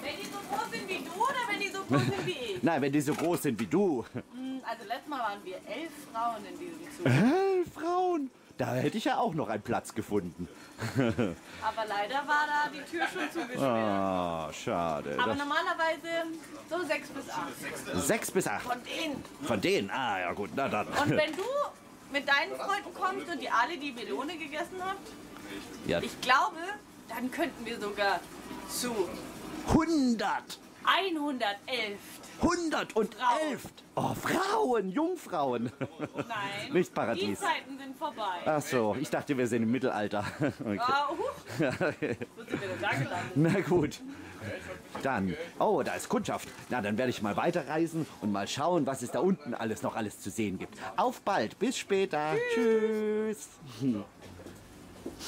Wenn die so groß sind wie du oder wenn die so groß sind wie ich? Nein, wenn die so groß sind wie du. Hm, Also letztes Mal waren wir elf Frauen in diesem Zug. Elf Frauen? Da hätte ich ja auch noch einen Platz gefunden. Aber leider war da die Tür schon zugesperrt. Ah, schade. Aber Das- normalerweise so sechs bis acht. Sechs bis acht. Von denen. Von denen? Ah, ja gut, na dann. Und wenn du mit deinen Freunden kommst und ihr alle die Melone gegessen habt, Ja, ich glaube, dann könnten wir sogar zu 100! 111. 111! Oh, Frauen, Jungfrauen. Nein, Nicht die Paradies. Zeiten sind vorbei. Ach so, ich dachte, wir sind im Mittelalter. Okay. Ah, huch, wo sind wir denn da gelandet? Na gut. Dann, oh, da ist Kundschaft. Na, dann werde ich mal weiterreisen und mal schauen, was es da unten alles noch alles zu sehen gibt. Auf bald, bis später. Tschüss. Hm.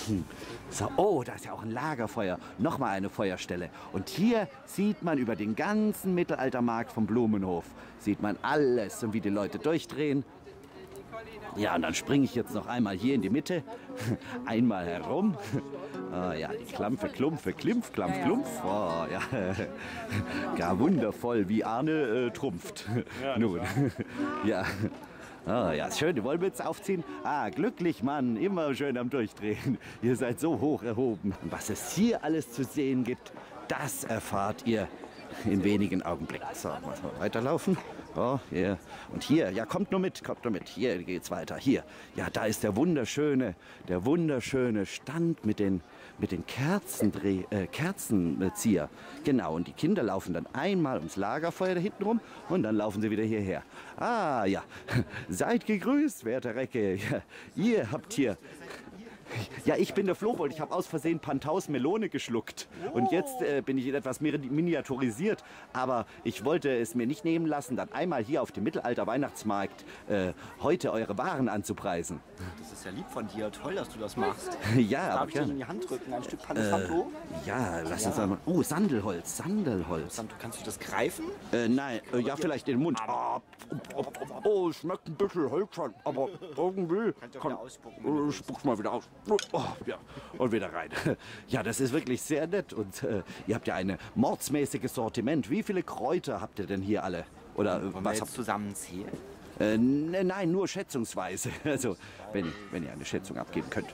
Hm. So, oh, da ist ja auch ein Lagerfeuer. Nochmal eine Feuerstelle. Und hier sieht man über den ganzen Mittelaltermarkt vom Blumenhof, sieht man alles und wie die Leute durchdrehen. Ja, und dann springe ich jetzt noch einmal hier in die Mitte, einmal herum. Ah, ja, die Klampfe, Klumpfe, Klimpf, Klampf, Klumpf. Oh, ja. Gar wundervoll, wie Arne äh, trumpft. Nun, ja. Ah, ja, schön, die Wollmütze aufziehen. Ah, glücklich, Mann, immer schön am Durchdrehen. Ihr seid so hoch erhoben. Was es hier alles zu sehen gibt, das erfahrt ihr in wenigen Augenblicken. So, mal weiterlaufen. Oh, hier. Und hier, ja, kommt nur mit, kommt nur mit. Hier geht's weiter. Hier. Ja, da ist der wunderschöne, der wunderschöne Stand mit den, mit den Kerzendreh, äh, Kerzenzieher. Genau, und die Kinder laufen dann einmal ums Lagerfeuer da hinten rum und dann laufen sie wieder hierher. Ah, ja. Seid gegrüßt, werter Recke. Ja, ihr habt hier ja, ich bin der Flohbold. Ich habe aus Versehen Pantaus Melone geschluckt. Und jetzt äh, bin ich etwas mehr miniaturisiert. Aber ich wollte es mir nicht nehmen lassen, dann einmal hier auf dem Mittelalter-Weihnachtsmarkt äh, heute eure Waren anzupreisen. Das ist ja lieb von dir. Toll, dass du das machst. Ja, aber Darf ich dir in die Hand drücken? Ein Stück Äh, Panzerto? ja, lass uns Ja. einmal. Oh, Sandelholz, Sandelholz. Kannst du das greifen? Äh, nein, äh, ja, vielleicht in den Mund. Ah, oh, oh, oh, schmeckt ein bisschen hölzern, aber irgendwie. Komm, wieder ausspucken, äh, spuck's mal wieder aus. Oh, ja, und wieder rein. Ja, das ist wirklich sehr nett. Und äh, ihr habt ja ein mordsmäßiges Sortiment. Wie viele Kräuter habt ihr denn hier alle? Oder äh, Wollen was habt zusammenzählen? äh, ne, Nein, nur schätzungsweise. Also, wenn, wenn ihr eine Schätzung abgeben könnt.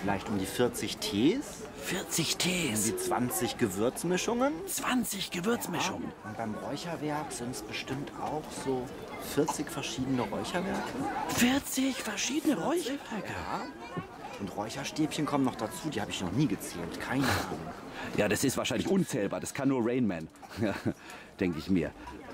Vielleicht um die 40 Tees? 40 Um Tees? die 20 Gewürzmischungen? 20 Gewürzmischungen? Und beim Räucherwerk sind es bestimmt auch so 40 verschiedene Räucherwerke. 40 verschiedene Räucherwerke? Ja. Und Räucherstäbchen kommen noch dazu, die habe ich noch nie gezählt. Keine Ahnung. Ja, das ist wahrscheinlich unzählbar. Das kann nur Rainman. Denke ich mir.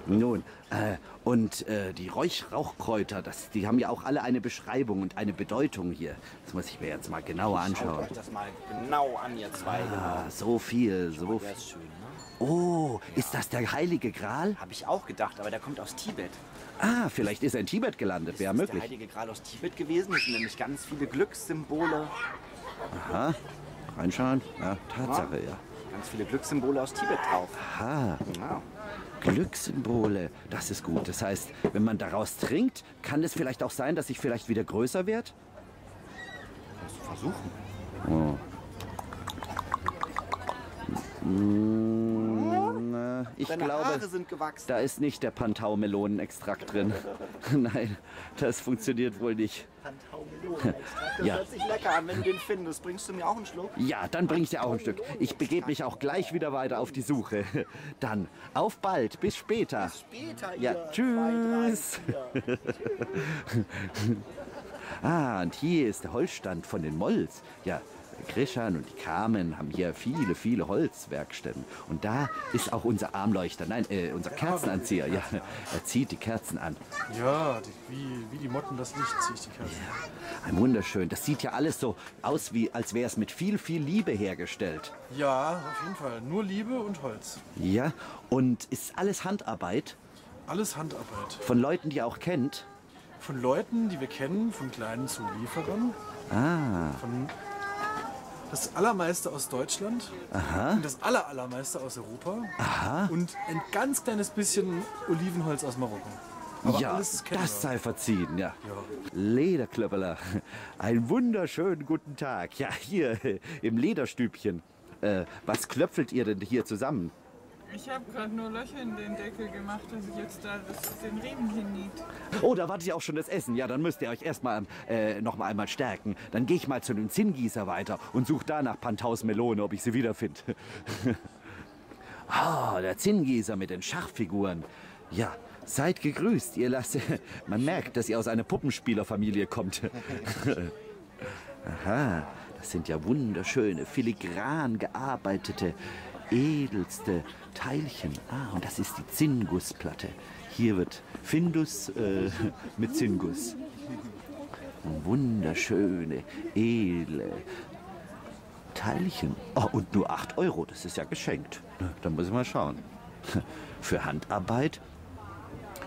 Nun, äh, und äh, die Räuch Rauchkräuter, das, die haben ja auch alle eine Beschreibung und eine Bedeutung hier. Das muss ich mir jetzt mal genauer Schaut anschauen. euch das mal genau an, ihr zwei. Ah, so viel, so viel. ist schön, ne? Oh, ist das der heilige Gral? Habe ich auch gedacht, aber der kommt aus Tibet. Ah, vielleicht ist er in Tibet gelandet. Wäre Das ist möglich. der heilige Gral aus Tibet gewesen. Das sind nämlich ganz viele Glückssymbole. Aha. Reinschauen. Ja, Tatsache, ja. Ganz viele Glückssymbole aus Tibet drauf. Aha. Ja. Glückssymbole, das ist gut. Das heißt, wenn man daraus trinkt, kann es vielleicht auch sein, dass ich vielleicht wieder größer werde? Versuchen. Oh. Ja, ich Deine glaube, Haare sind gewachsen. da ist nicht der Pantau-Melonenextrakt drin. Nein, das funktioniert wohl nicht. Das Ja. hört sich lecker an, wenn du den findest. Bringst du mir auch einen Schluck? Ja, dann bring ich dir auch ein Stück. Ich begebe mich auch gleich wieder weiter auf die Suche. Dann auf bald, bis später. Bis später, Ja, ihr tschüss. ah, und hier ist der Holzstand von den Molls. Ja, Krishan und die Carmen haben hier viele, viele Holzwerkstätten. Und da ist auch unser Armleuchter, nein, äh, unser Kerzenanzieher. Ja, er zieht die Kerzen an. Ja, die, wie, wie die Motten das Licht ziehe ich die Kerzen. Ein wunderschön. Das sieht ja alles so aus, wie, als wäre es mit viel, viel Liebe hergestellt. Ja, auf jeden Fall. Nur Liebe und Holz. Ja, und ist alles Handarbeit Alles Handarbeit. von Leuten, die ihr auch kennt. Von Leuten, die wir kennen, von kleinen Zulieferern. Ah, Von das Allermeiste aus Deutschland. Aha. Und das Aller, Allermeiste aus Europa. Aha. Und ein ganz kleines bisschen Olivenholz aus Marokko. Aber ja, das sei verziehen, ja. Ja. Lederklöppeler, einen wunderschönen guten Tag. Ja, hier im Lederstübchen. Äh, was klöpfelt ihr denn hier zusammen? Ich habe gerade nur Löcher in den Deckel gemacht, dass ich jetzt da das, den Riemen hinniet. Oh, da warte ich auch schon das Essen. Ja, dann müsst ihr euch erstmal äh, noch mal einmal stärken. Dann gehe ich mal zu dem Zinngießer weiter und suche da nach Panthaus Melone, ob ich sie wiederfinde. Ah, der Zinngießer mit den Schachfiguren. Ja, seid gegrüßt, ihr lasst. Man merkt, dass ihr aus einer Puppenspielerfamilie kommt. Aha, das sind ja wunderschöne, filigran gearbeitete, edelste Teilchen. Ah, und das ist die Zinngussplatte. Hier wird Findus äh, mit Zinnguss. Wunderschöne, edle Teilchen. Oh, und nur 8 Euro, das ist ja geschenkt. Da muss ich mal schauen. Für Handarbeit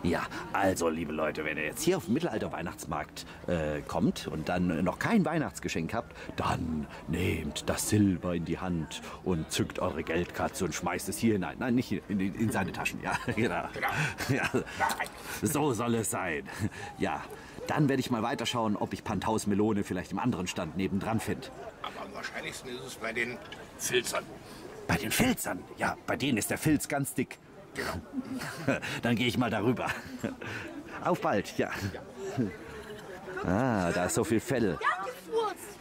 ja, also liebe Leute, wenn ihr jetzt hier auf den Mittelalter-Weihnachtsmarkt äh, kommt und dann noch kein Weihnachtsgeschenk habt, dann nehmt das Silber in die Hand und zückt eure Geldkatze und schmeißt es hier hinein. Nein, nicht hier, in, in seine Taschen. Ja, genau. Ja, so soll es sein. Ja, dann werde ich mal weiterschauen, ob ich Panthaus Melone vielleicht im anderen Stand nebendran finde. Aber am wahrscheinlichsten ist es bei den Filzern. Bei den Filzern? Ja, bei denen ist der Filz ganz dick. Genau. Dann gehe ich mal darüber. Auf bald, ja. Ah, da ist so viel Fell.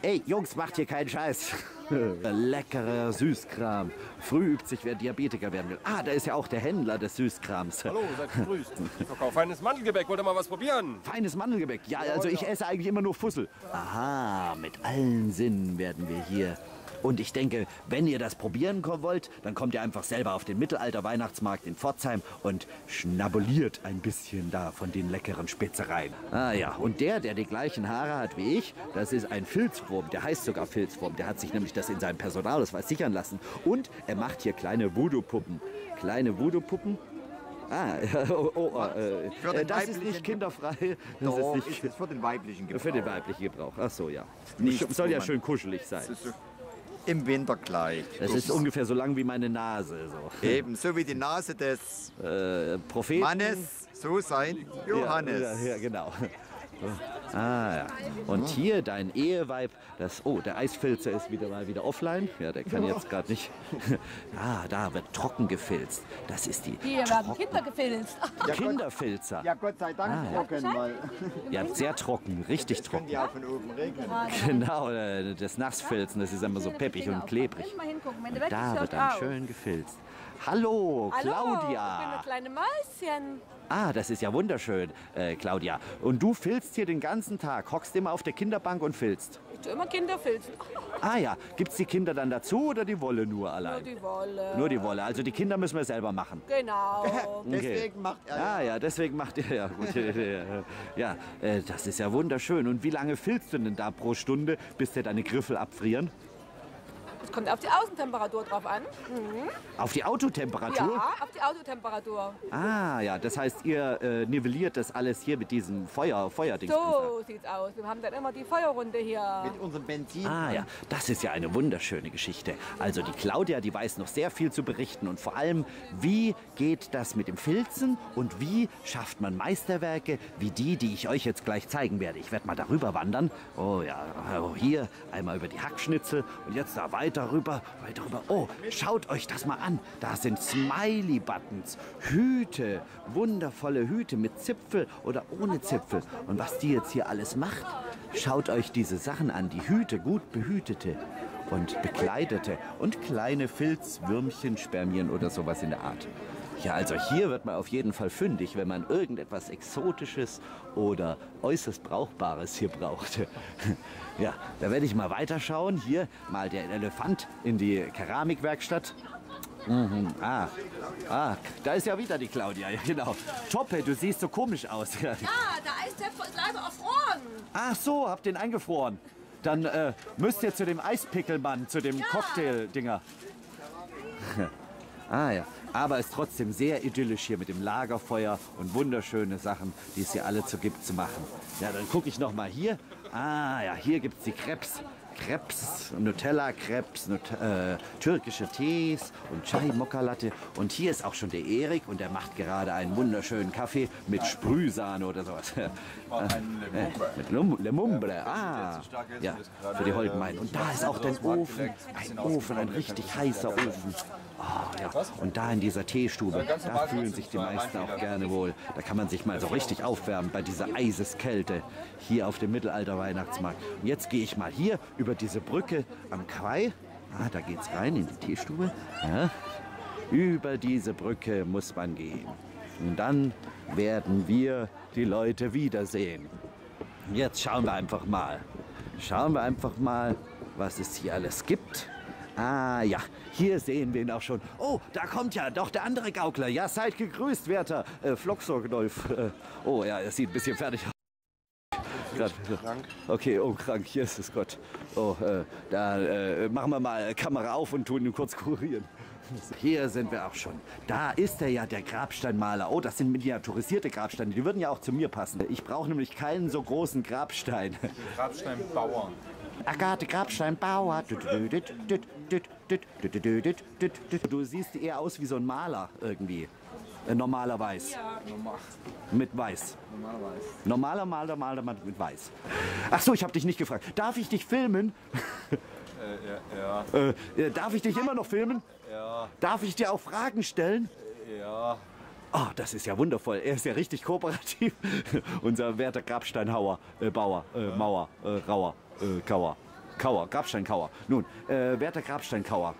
Ey, Jungs, macht hier keinen Scheiß. Leckerer Süßkram. Früh übt sich, wer Diabetiker werden will. Ah, da ist ja auch der Händler des Süßkrams. Hallo, seid gegrüßt. Ich verkaufe feines Mandelgebäck. Wollt ihr mal was probieren? Feines Mandelgebäck. Ja, also ich esse eigentlich immer nur Fussel. Aha, mit allen Sinnen werden wir hier. Und ich denke, wenn ihr das probieren wollt, dann kommt ihr einfach selber auf den Mittelalter-Weihnachtsmarkt in Pforzheim und schnabuliert ein bisschen da von den leckeren Spitzereien. Ah ja, und der, der die gleichen Haare hat wie ich, das ist ein Filzwurm. Der heißt sogar Filzwurm. Der hat sich nämlich das in seinem Personalausweis sichern lassen. Und er macht hier kleine Voodoo-Puppen. Kleine Voodoo-Puppen. Ah, oh, oh, äh, Für äh, den das ist weiblichen nicht kinderfrei. Das Doch, ist nicht ist für den weiblichen Gebrauch. Für den weiblichen Gebrauch. Ach so, ja. Nichts, Soll ja schön kuschelig sein. Im Winterkleid. Es ist ungefähr so lang wie meine Nase. So. Eben, so wie die Nase des äh, Propheten. Mannes, so sein Johannes. Ja, ja, ja genau. Ah, ja. Und hier dein Eheweib, das, oh, der Eisfilzer ist wieder mal wieder offline. Ja, der kann jetzt gerade nicht. Ah, da wird trocken gefilzt. Das ist die Hier werden Kinder gefilzt. Kinderfilzer. Ja, Gott sei Dank Ah, ja. trocken, weil Ja, sehr trocken, richtig können trocken. die auch von oben regnen. Genau, äh, das Nassfilzen, das ist immer so peppig und klebrig. Weg Da wird dann schön gefilzt. Hallo, Hallo, ich bin Claudia. eine kleine Mäuschen. Ah, das ist ja wunderschön, äh, Claudia. Und du filzt hier den ganzen Tag, hockst immer auf der Kinderbank und filzt. Ich tue immer Kinder filzen. Ah ja, gibt's die Kinder dann dazu oder die Wolle nur Nur allein? die Wolle. Nur die Wolle. Also die Kinder müssen wir selber machen. Genau. Okay. macht er. Ah ja, deswegen macht ihr ja gut. ja, äh, das ist ja wunderschön. Und wie lange filzt du denn da pro Stunde, bis dir deine Griffel abfrieren? Es kommt auf die Außentemperatur drauf an. Mhm. Auf die Autotemperatur? Ja, auf die Autotemperatur. Ah ja, das heißt, ihr äh, nivelliert das alles hier mit diesem Feuer, Feuerdings. So sieht's aus. Wir haben dann immer die Feuerrunde hier. Mit unserem Benzin. Ah ja, das ist ja eine wunderschöne Geschichte. Also die Claudia, die weiß noch sehr viel zu berichten und vor allem, wie geht das mit dem Filzen und wie schafft man Meisterwerke wie die, die ich euch jetzt gleich zeigen werde. Ich werde mal darüber wandern. Oh ja, oh, hier einmal über die Hackschnitzel und jetzt da weiter weiter rüber, weiter rüber. Oh, schaut euch das mal an. Da sind Smiley-Buttons, Hüte, wundervolle Hüte mit Zipfel oder ohne Zipfel. Und was die jetzt hier alles macht, schaut euch diese Sachen an. Die Hüte, gut behütete und bekleidete und kleine Filzwürmchen, Spermien oder sowas in der Art. Ja, also hier wird man auf jeden Fall fündig, wenn man irgendetwas Exotisches oder äußerst Brauchbares hier braucht. Ja, da werde ich mal weiterschauen. Hier mal der Elefant in die Keramikwerkstatt. Mhm. Ah, ah, da ist ja wieder die Claudia, ja, genau. Toppe, du siehst so komisch aus. Ja. Ja, da ist der leider erfroren. Ach so, habt den eingefroren. Dann äh, müsst ihr zu dem Eispickelmann, zu dem Cocktail-Dinger. ah ja, aber ist trotzdem sehr idyllisch hier mit dem Lagerfeuer und wunderschöne Sachen, die es hier alle zu gibt, zu machen. Ja, dann gucke ich noch mal hier. Ah ja, hier gibt es die Krebs. Krebs, Nutella, Krebs, Nut äh, türkische Tees und Chai Mokka Latte. Und hier ist auch schon der Erik und der macht gerade einen wunderschönen Kaffee mit Sprühsahne oder sowas. Äh, mit Lum Lemumbre, ah, ja, für die Holdenmein. Und da ist auch der Ofen, ein Ofen, ein richtig heißer Ofen. Ah, ja. Und da in dieser Teestube, da fühlen sich die meisten auch gerne wohl. Da kann man sich mal so richtig aufwärmen bei dieser Eiseskälte hier auf dem Mittelalter-Weihnachtsmarkt. Und jetzt gehe ich mal hier über diese Brücke am Quai. Ah, da geht's rein in die Teestube. Ja. Über diese Brücke muss man gehen. Und dann werden wir die Leute wiedersehen. Jetzt schauen wir einfach mal. Schauen wir einfach mal, was es hier alles gibt. Ah ja, hier sehen wir ihn auch schon. Oh, da kommt ja doch der andere Gaukler. Ja, seid gegrüßt, werter äh, Flocksorgnolf. Äh, oh ja, er sieht ein bisschen fertig aus. Krank. Okay, oh, krank, hier ist es Gott. Oh, äh, da äh, machen wir mal Kamera auf und tun ihn kurz kurieren. Hier sind wir auch schon. Da ist er ja, der Grabsteinmaler. Oh, das sind miniaturisierte Grabsteine. Die würden ja auch zu mir passen. Ich brauche nämlich keinen so großen Grabstein. Grabsteinbauern. Agathe Grabsteinbauer. Du siehst eher aus wie so ein Maler irgendwie. Äh, normalerweise. Mit weiß. Normalerweise. Normaler Maler, Maler mit weiß. Ach so, ich habe dich nicht gefragt. Darf ich dich filmen? Äh, ja, ja. Äh, äh, darf ich dich immer noch filmen? Ja. Darf ich dir auch Fragen stellen? Ja. Oh, das ist ja wundervoll. Er ist ja richtig kooperativ. Unser werter Grabsteinhauer, äh, Bauer, äh, Mauer, äh, Rauer, äh, Kauer. Kauer, Grabsteinkauer. Nun, äh, werter Grabsteinkauer,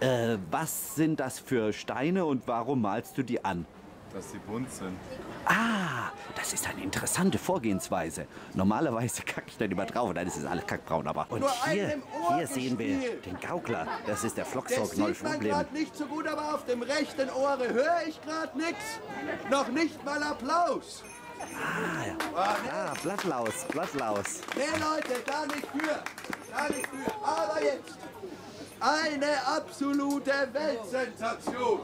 äh, was sind das für Steine und warum malst du die an? Dass sie bunt sind. Ah, das ist eine interessante Vorgehensweise. Normalerweise kacke ich dann immer drauf und dann ist es alles kackbraun. Aber und Nur hier, hier sehen wir den Gaukler. Das ist der Das Flocksorgnolf sieht man Problem. gerade nicht so gut, aber auf dem rechten Ohre höre ich gerade nichts. Noch nicht mal Applaus. Ah, ja. Ah, Blattlaus, Blattlaus. Nee, Leute, gar nicht für. Gar nicht für. Aber jetzt. Eine absolute Weltsensation.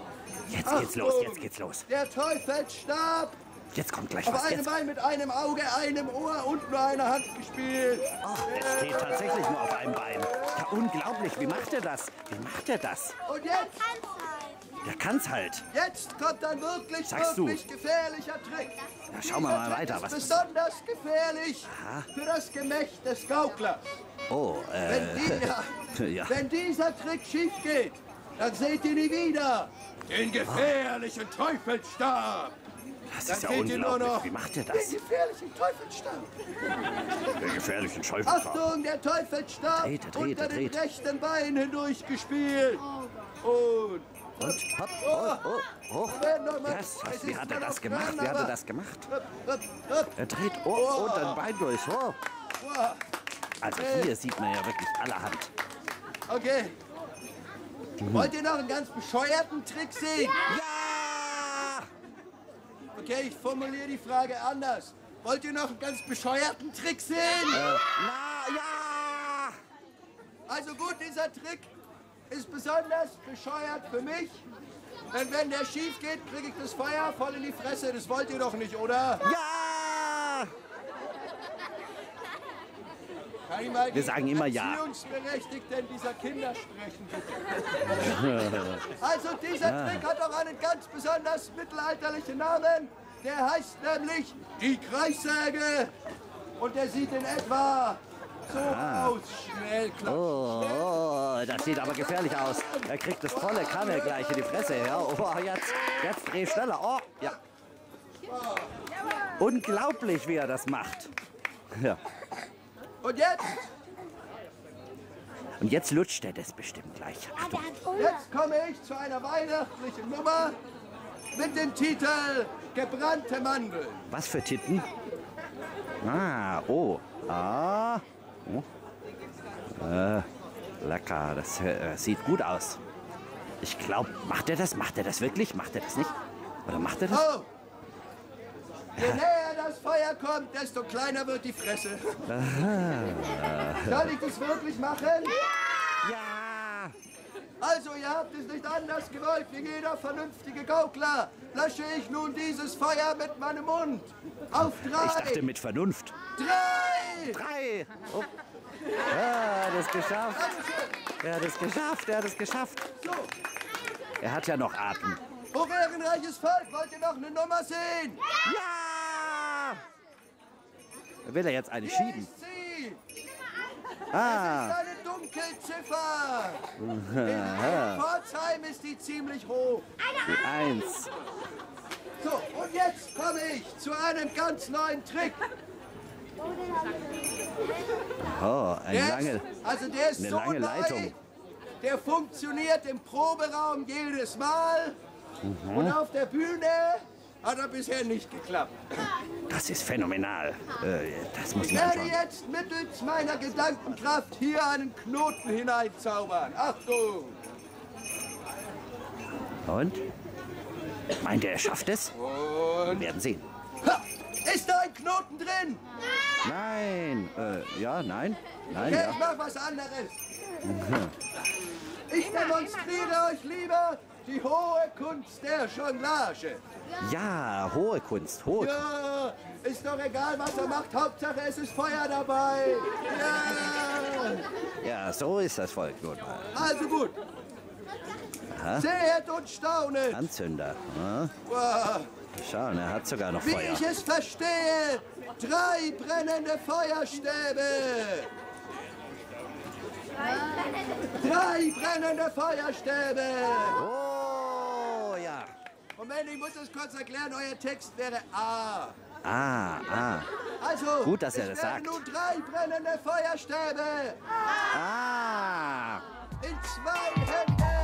Jetzt geht's los, jetzt geht's los. Der Teufelsstab. Jetzt kommt gleich Auf was. einem Jetzt. Bein mit einem Auge, einem Ohr und nur einer Hand gespielt. Er steht tatsächlich nur auf einem Bein. Ja, unglaublich. Wie macht er das? Wie macht er das? Und jetzt, Der kann's halt. jetzt kommt ein wirklich, Sagst du. wirklich gefährlicher Trick. Na, schauen wir mal weiter. ist Was besonders gefährlich für das Gemächt des Gauklers. Oh, Wenn, die, äh. ja, wenn dieser Trick schief geht, dann seht ihr nie wieder den gefährlichen Teufelsstab. Das Dann ist ja seht ihr nur unglaublich. noch Wie macht er Den das? gefährlichen Teufelsstab. Der gefährlichen Schäufelfahrt. Achtung, der Teufelsstab Dreht er, dreht unter er, dem dreht. rechten Bein hindurch gespielt. Und Und hopp, oh, oh, hoch. Das, was, wie hat er das gemacht? Wie hat er das gemacht? Er dreht oh, und ein Bein durch. Oh. Also hier sieht man ja wirklich allerhand. Okay. Mhm. Wollt ihr noch einen ganz bescheuerten Trick sehen? Ja! Okay, ich formuliere die Frage anders. Wollt ihr noch einen ganz bescheuerten Trick sehen? Äh, na, ja! Also gut, dieser Trick ist besonders bescheuert für mich. Denn wenn der schief geht, kriege ich das Feuer voll in die Fresse. Das wollt ihr doch nicht, oder? Ja! Kann ich mal Wir sagen immer ja. Erziehungsberechtigten dieser Kinder sprechen, bitte? Also dieser Ah. Trick hat auch einen ganz besonders mittelalterlichen Namen. Der heißt nämlich die Kreissäge. Und der sieht in etwa So Ah. aus, schnell, klatsch. Oh, oh, das sieht aber gefährlich aus. Er kriegt das volle Kanne gleich in die Fresse. Ja, oh, jetzt, jetzt dreh schneller. Oh, ja. Unglaublich, wie er das macht. Ja. Und jetzt? Und jetzt lutscht er das bestimmt gleich. Achtung. Jetzt komme ich zu einer weihnachtlichen Nummer mit dem Titel Gebrannte Mandeln. Was für Titten? Ah, oh. Ah. Oh. Äh, lecker. Das äh, sieht gut aus. Ich glaube, macht er das? Macht er das wirklich? Macht er das nicht? Oder macht er das? Oh! Je näher das Feuer kommt, desto kleiner wird die Fresse. Aha. Soll ich das wirklich machen? Ja! Also, ihr habt es nicht anders gewollt wie jeder vernünftige Gaukler. Lösche ich nun dieses Feuer mit meinem Mund. Auf drei. Ich dachte mit Vernunft. Drei! Drei! Oh. Ah, er hat es geschafft. Er hat es geschafft. Er hat es geschafft. So, Er hat ja noch Atem. Oh ehrenreiches Volk, wollt ihr noch eine Nummer sehen? Ja! Will er jetzt eine Hier schieben? ist sie. Ah. Das ist eine Dunkelziffer. In Pforzheim ist die ziemlich hoch. Die Eins. So, und jetzt komme ich zu einem ganz neuen Trick. Oh, eine lange, also der ist eine so lange neu, Leitung. Der funktioniert im Proberaum jedes Mal. Mhm. Und auf der Bühne hat er bisher nicht geklappt. Das ist phänomenal. Äh, das muss Ich werde anschauen. jetzt mittels meiner Gedankenkraft hier einen Knoten hineinzaubern. Achtung! Und? Meint er, er schafft es? Wir werden sehen. Ha! Ist da ein Knoten drin? Nein. Äh, ja, nein. Nein, Okay, ja. ich mach was anderes. Ich demonstriere euch lieber die hohe Kunst der Jonglage. Ja, hohe Kunst, hohe Kunst. Ja, ist doch egal, was er macht. Hauptsache, es ist Feuer dabei. Ja. Ja, so ist das Volk nun mal. Also gut, Aha. seht und staunet. Anzünder. Ja. Wow. Schauen, er hat sogar noch Wie Feuer. ich es verstehe, drei brennende Feuerstäbe. Drei brennende Feuerstäbe. Oh, ja. Moment, ich muss das kurz erklären. Euer Text wäre A. Ah, ah. Also, Gut, dass er das sagt. nun drei brennende Feuerstäbe Ah. in zwei Händen